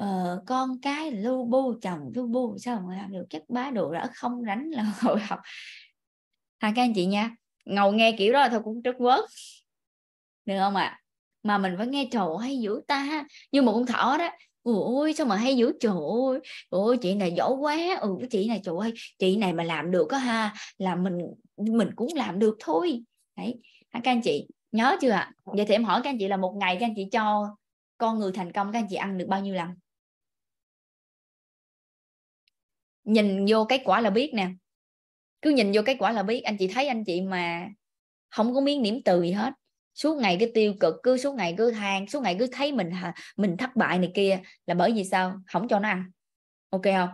uh, con cái lưu bu chồng lưu bu sao mà làm được? Chắc bá đồ đã không rảnh là hội học. Hai các anh chị nha ngầu nghe kiểu đó thôi cũng rất vớt được không ạ? À? mà mình phải nghe, trời hay dữ ta như một con thỏ đó. Ôi sao mà hay dữ? Trời ơi ôi chị này giỏi quá. Ừ chị này, trời ơi, chị này mà làm được có ha, là mình mình cũng làm được thôi. Đấy. À, các anh chị, nhớ chưa ạ? Vậy thì em hỏi các anh chị là một ngày các anh chị cho con người thành công các anh chị ăn được bao nhiêu lần? Nhìn vô cái quả là biết nè cứ nhìn vô kết quả là biết, anh chị thấy anh chị mà không có miếng điểm từ gì hết. Suốt ngày cứ tiêu cực, cứ suốt ngày cứ than, suốt ngày cứ thấy mình mình thất bại này kia, là bởi vì sao? Không cho nó ăn. Ok không?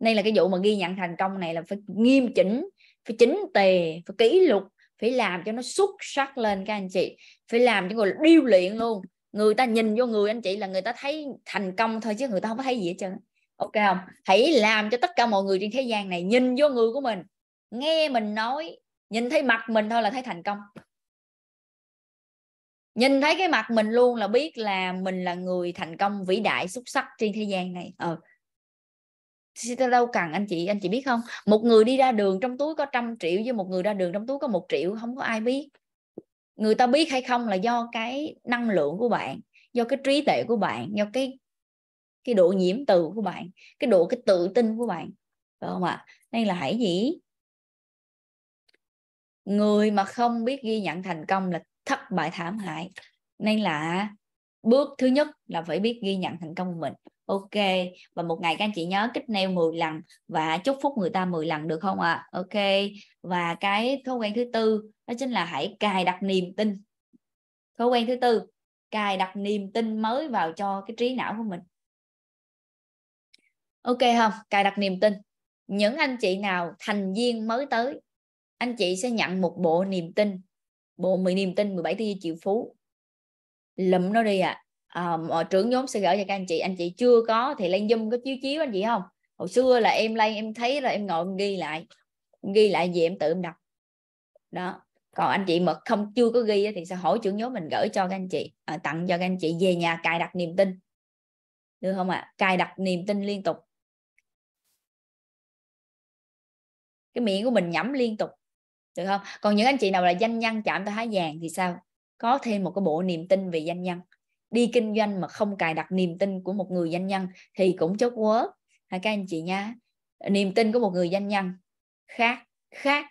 Đây là cái vụ mà ghi nhận thành công này là phải nghiêm chỉnh, phải chính tề, phải kỷ luật, phải làm cho nó xuất sắc lên các anh chị. Phải làm cho người điêu luyện luôn. Người ta nhìn vô người anh chị là người ta thấy thành công thôi chứ người ta không có thấy gì hết trơn ok không? Hãy làm cho tất cả mọi người trên thế gian này nhìn vô người của mình nghe mình nói, nhìn thấy mặt mình thôi là thấy thành công. Nhìn thấy cái mặt mình luôn là biết là mình là người thành công vĩ đại xuất sắc trên thế gian này. Ờ. Đâu cần anh chị anh chị biết không? Một người đi ra đường trong túi có trăm triệu với một người ra đường trong túi có một triệu, không có ai biết. Người ta biết hay không là do cái năng lượng của bạn, do cái trí tuệ của bạn, do cái cái độ nhiễm từ của bạn, cái độ, cái tự tin của bạn, phải không ạ? Nên là hãy gì? Người mà không biết ghi nhận thành công là thất bại thảm hại. Nên là bước thứ nhất là phải biết ghi nhận thành công của mình. Ok, và một ngày các anh chị nhớ kích neo 10 lần và chúc phúc người ta 10 lần được không ạ? À? ok, và cái thói quen thứ tư đó chính là hãy cài đặt niềm tin. Thói quen thứ tư, cài đặt niềm tin mới vào cho cái trí não của mình. Ok không? Cài đặt niềm tin. Những anh chị nào thành viên mới tới anh chị sẽ nhận một bộ niềm tin bộ 10 niềm tin 17 tư duy triệu phú. Lụm nó đi ạ. À. à, trưởng nhóm sẽ gửi cho các anh chị. Anh chị chưa có thì lên zoom có chiếu chiếu anh chị không? Hồi xưa là em lên em thấy là em ngồi em ghi lại ghi lại gì em tự em đọc. Đó. Còn anh chị mà không chưa có ghi thì sẽ hỏi trưởng nhóm mình gửi cho các anh chị à, tặng cho các anh chị về nhà cài đặt niềm tin. Được không ạ? À? cài đặt niềm tin liên tục. Cái miệng của mình nhẩm liên tục được không? Còn những anh chị nào là doanh nhân, chạm tới hái vàng thì sao? Có thêm một cái bộ niềm tin về doanh nhân. Đi kinh doanh mà không cài đặt niềm tin của một người doanh nhân thì cũng chốt quớ. Hai các anh chị nha? Niềm tin của một người doanh nhân khác khác,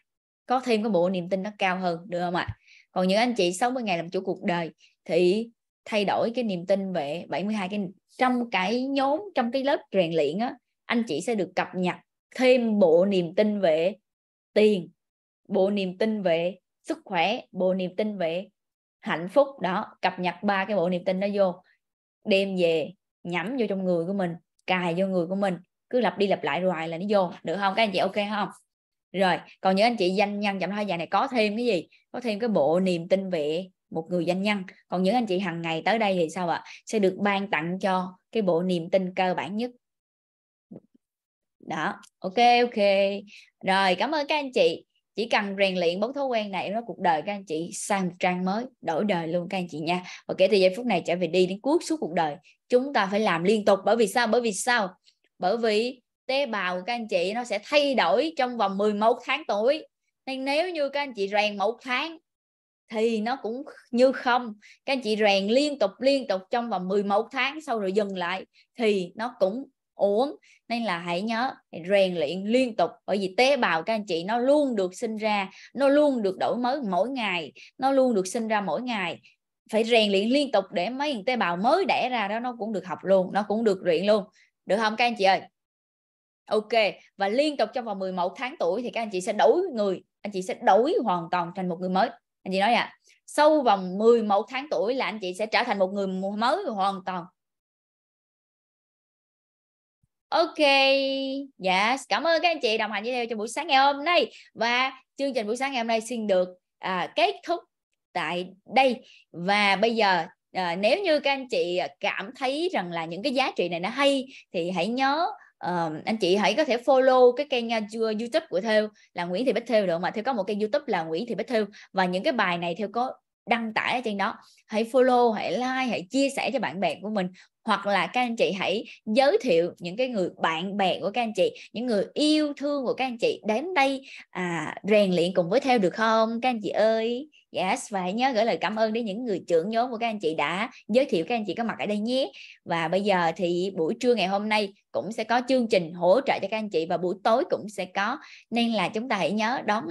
có thêm cái bộ niềm tin nó cao hơn, được không ạ? Còn những anh chị 60 ngày làm chủ cuộc đời thì thay đổi cái niềm tin về 72 cái, trong cái nhóm, trong cái lớp rèn luyện á, anh chị sẽ được cập nhật thêm bộ niềm tin về tiền bộ niềm tin về sức khỏe bộ niềm tin về hạnh phúc. Đó, cập nhật ba cái bộ niềm tin đó vô. Đem về, nhắm vô trong người của mình, cài vô người của mình. Cứ lặp đi lặp lại rồi là nó vô. Được không? Các anh chị ok không? Rồi, còn những anh chị danh nhân chậm hai dài này có thêm cái gì? Có thêm cái bộ niềm tin về một người doanh nhân. Còn những anh chị hàng ngày tới đây thì sao ạ? Sẽ được ban tặng cho cái bộ niềm tin cơ bản nhất. Đó, ok ok. Rồi, cảm ơn các anh chị chỉ cần rèn luyện bốn thói quen này, nó cuộc đời các anh chị sang một trang mới, đổi đời luôn các anh chị nha. Và kể từ giây phút này trở về đi đến cuối suốt cuộc đời, chúng ta phải làm liên tục. Bởi vì sao? Bởi vì sao? Bởi vì tế bào của các anh chị nó sẽ thay đổi trong vòng 11 tháng tuổi. Nên nếu như các anh chị rèn một tháng thì nó cũng như không. Các anh chị rèn liên tục liên tục trong vòng 11 tháng sau rồi dừng lại thì nó cũng uổng nên là hãy nhớ rèn luyện liên tục bởi vì tế bào các anh chị nó luôn được sinh ra nó luôn được đổi mới mỗi ngày nó luôn được sinh ra mỗi ngày. Phải rèn luyện liên tục để mấy tế bào mới đẻ ra đó nó cũng được học luôn nó cũng được luyện luôn. Được không các anh chị ơi? Ok và liên tục trong vòng 11 tháng tuổi thì các anh chị sẽ đổi người anh chị sẽ đổi hoàn toàn thành một người mới. Anh chị nói ạ à, sau vòng 11 tháng tuổi là anh chị sẽ trở thành một người mới hoàn toàn. Ok, yes, cảm ơn các anh chị đồng hành với theo trong buổi sáng ngày hôm nay. Và chương trình buổi sáng ngày hôm nay xin được à, kết thúc tại đây. Và bây giờ à, nếu như các anh chị cảm thấy rằng là những cái giá trị này nó hay thì hãy nhớ uh, anh chị hãy có thể follow cái kênh uh, YouTube của Theo là Nguyễn Thị Bích Theo được mà Theo có một kênh YouTube là Nguyễn Thị Bích Theo và những cái bài này Theo có đăng tải ở trên đó. Hãy follow hãy like hãy chia sẻ cho bạn bè của mình hoặc là các anh chị hãy giới thiệu những cái người bạn bè của các anh chị những người yêu thương của các anh chị đến đây à, rèn luyện cùng với theo được không? Các anh chị ơi. Yes và hãy nhớ gửi lời cảm ơn đến những người trưởng nhóm của các anh chị đã giới thiệu các anh chị có mặt ở đây nhé. Và bây giờ thì buổi trưa ngày hôm nay cũng sẽ có chương trình hỗ trợ cho các anh chị và buổi tối cũng sẽ có. Nên là chúng ta hãy nhớ đón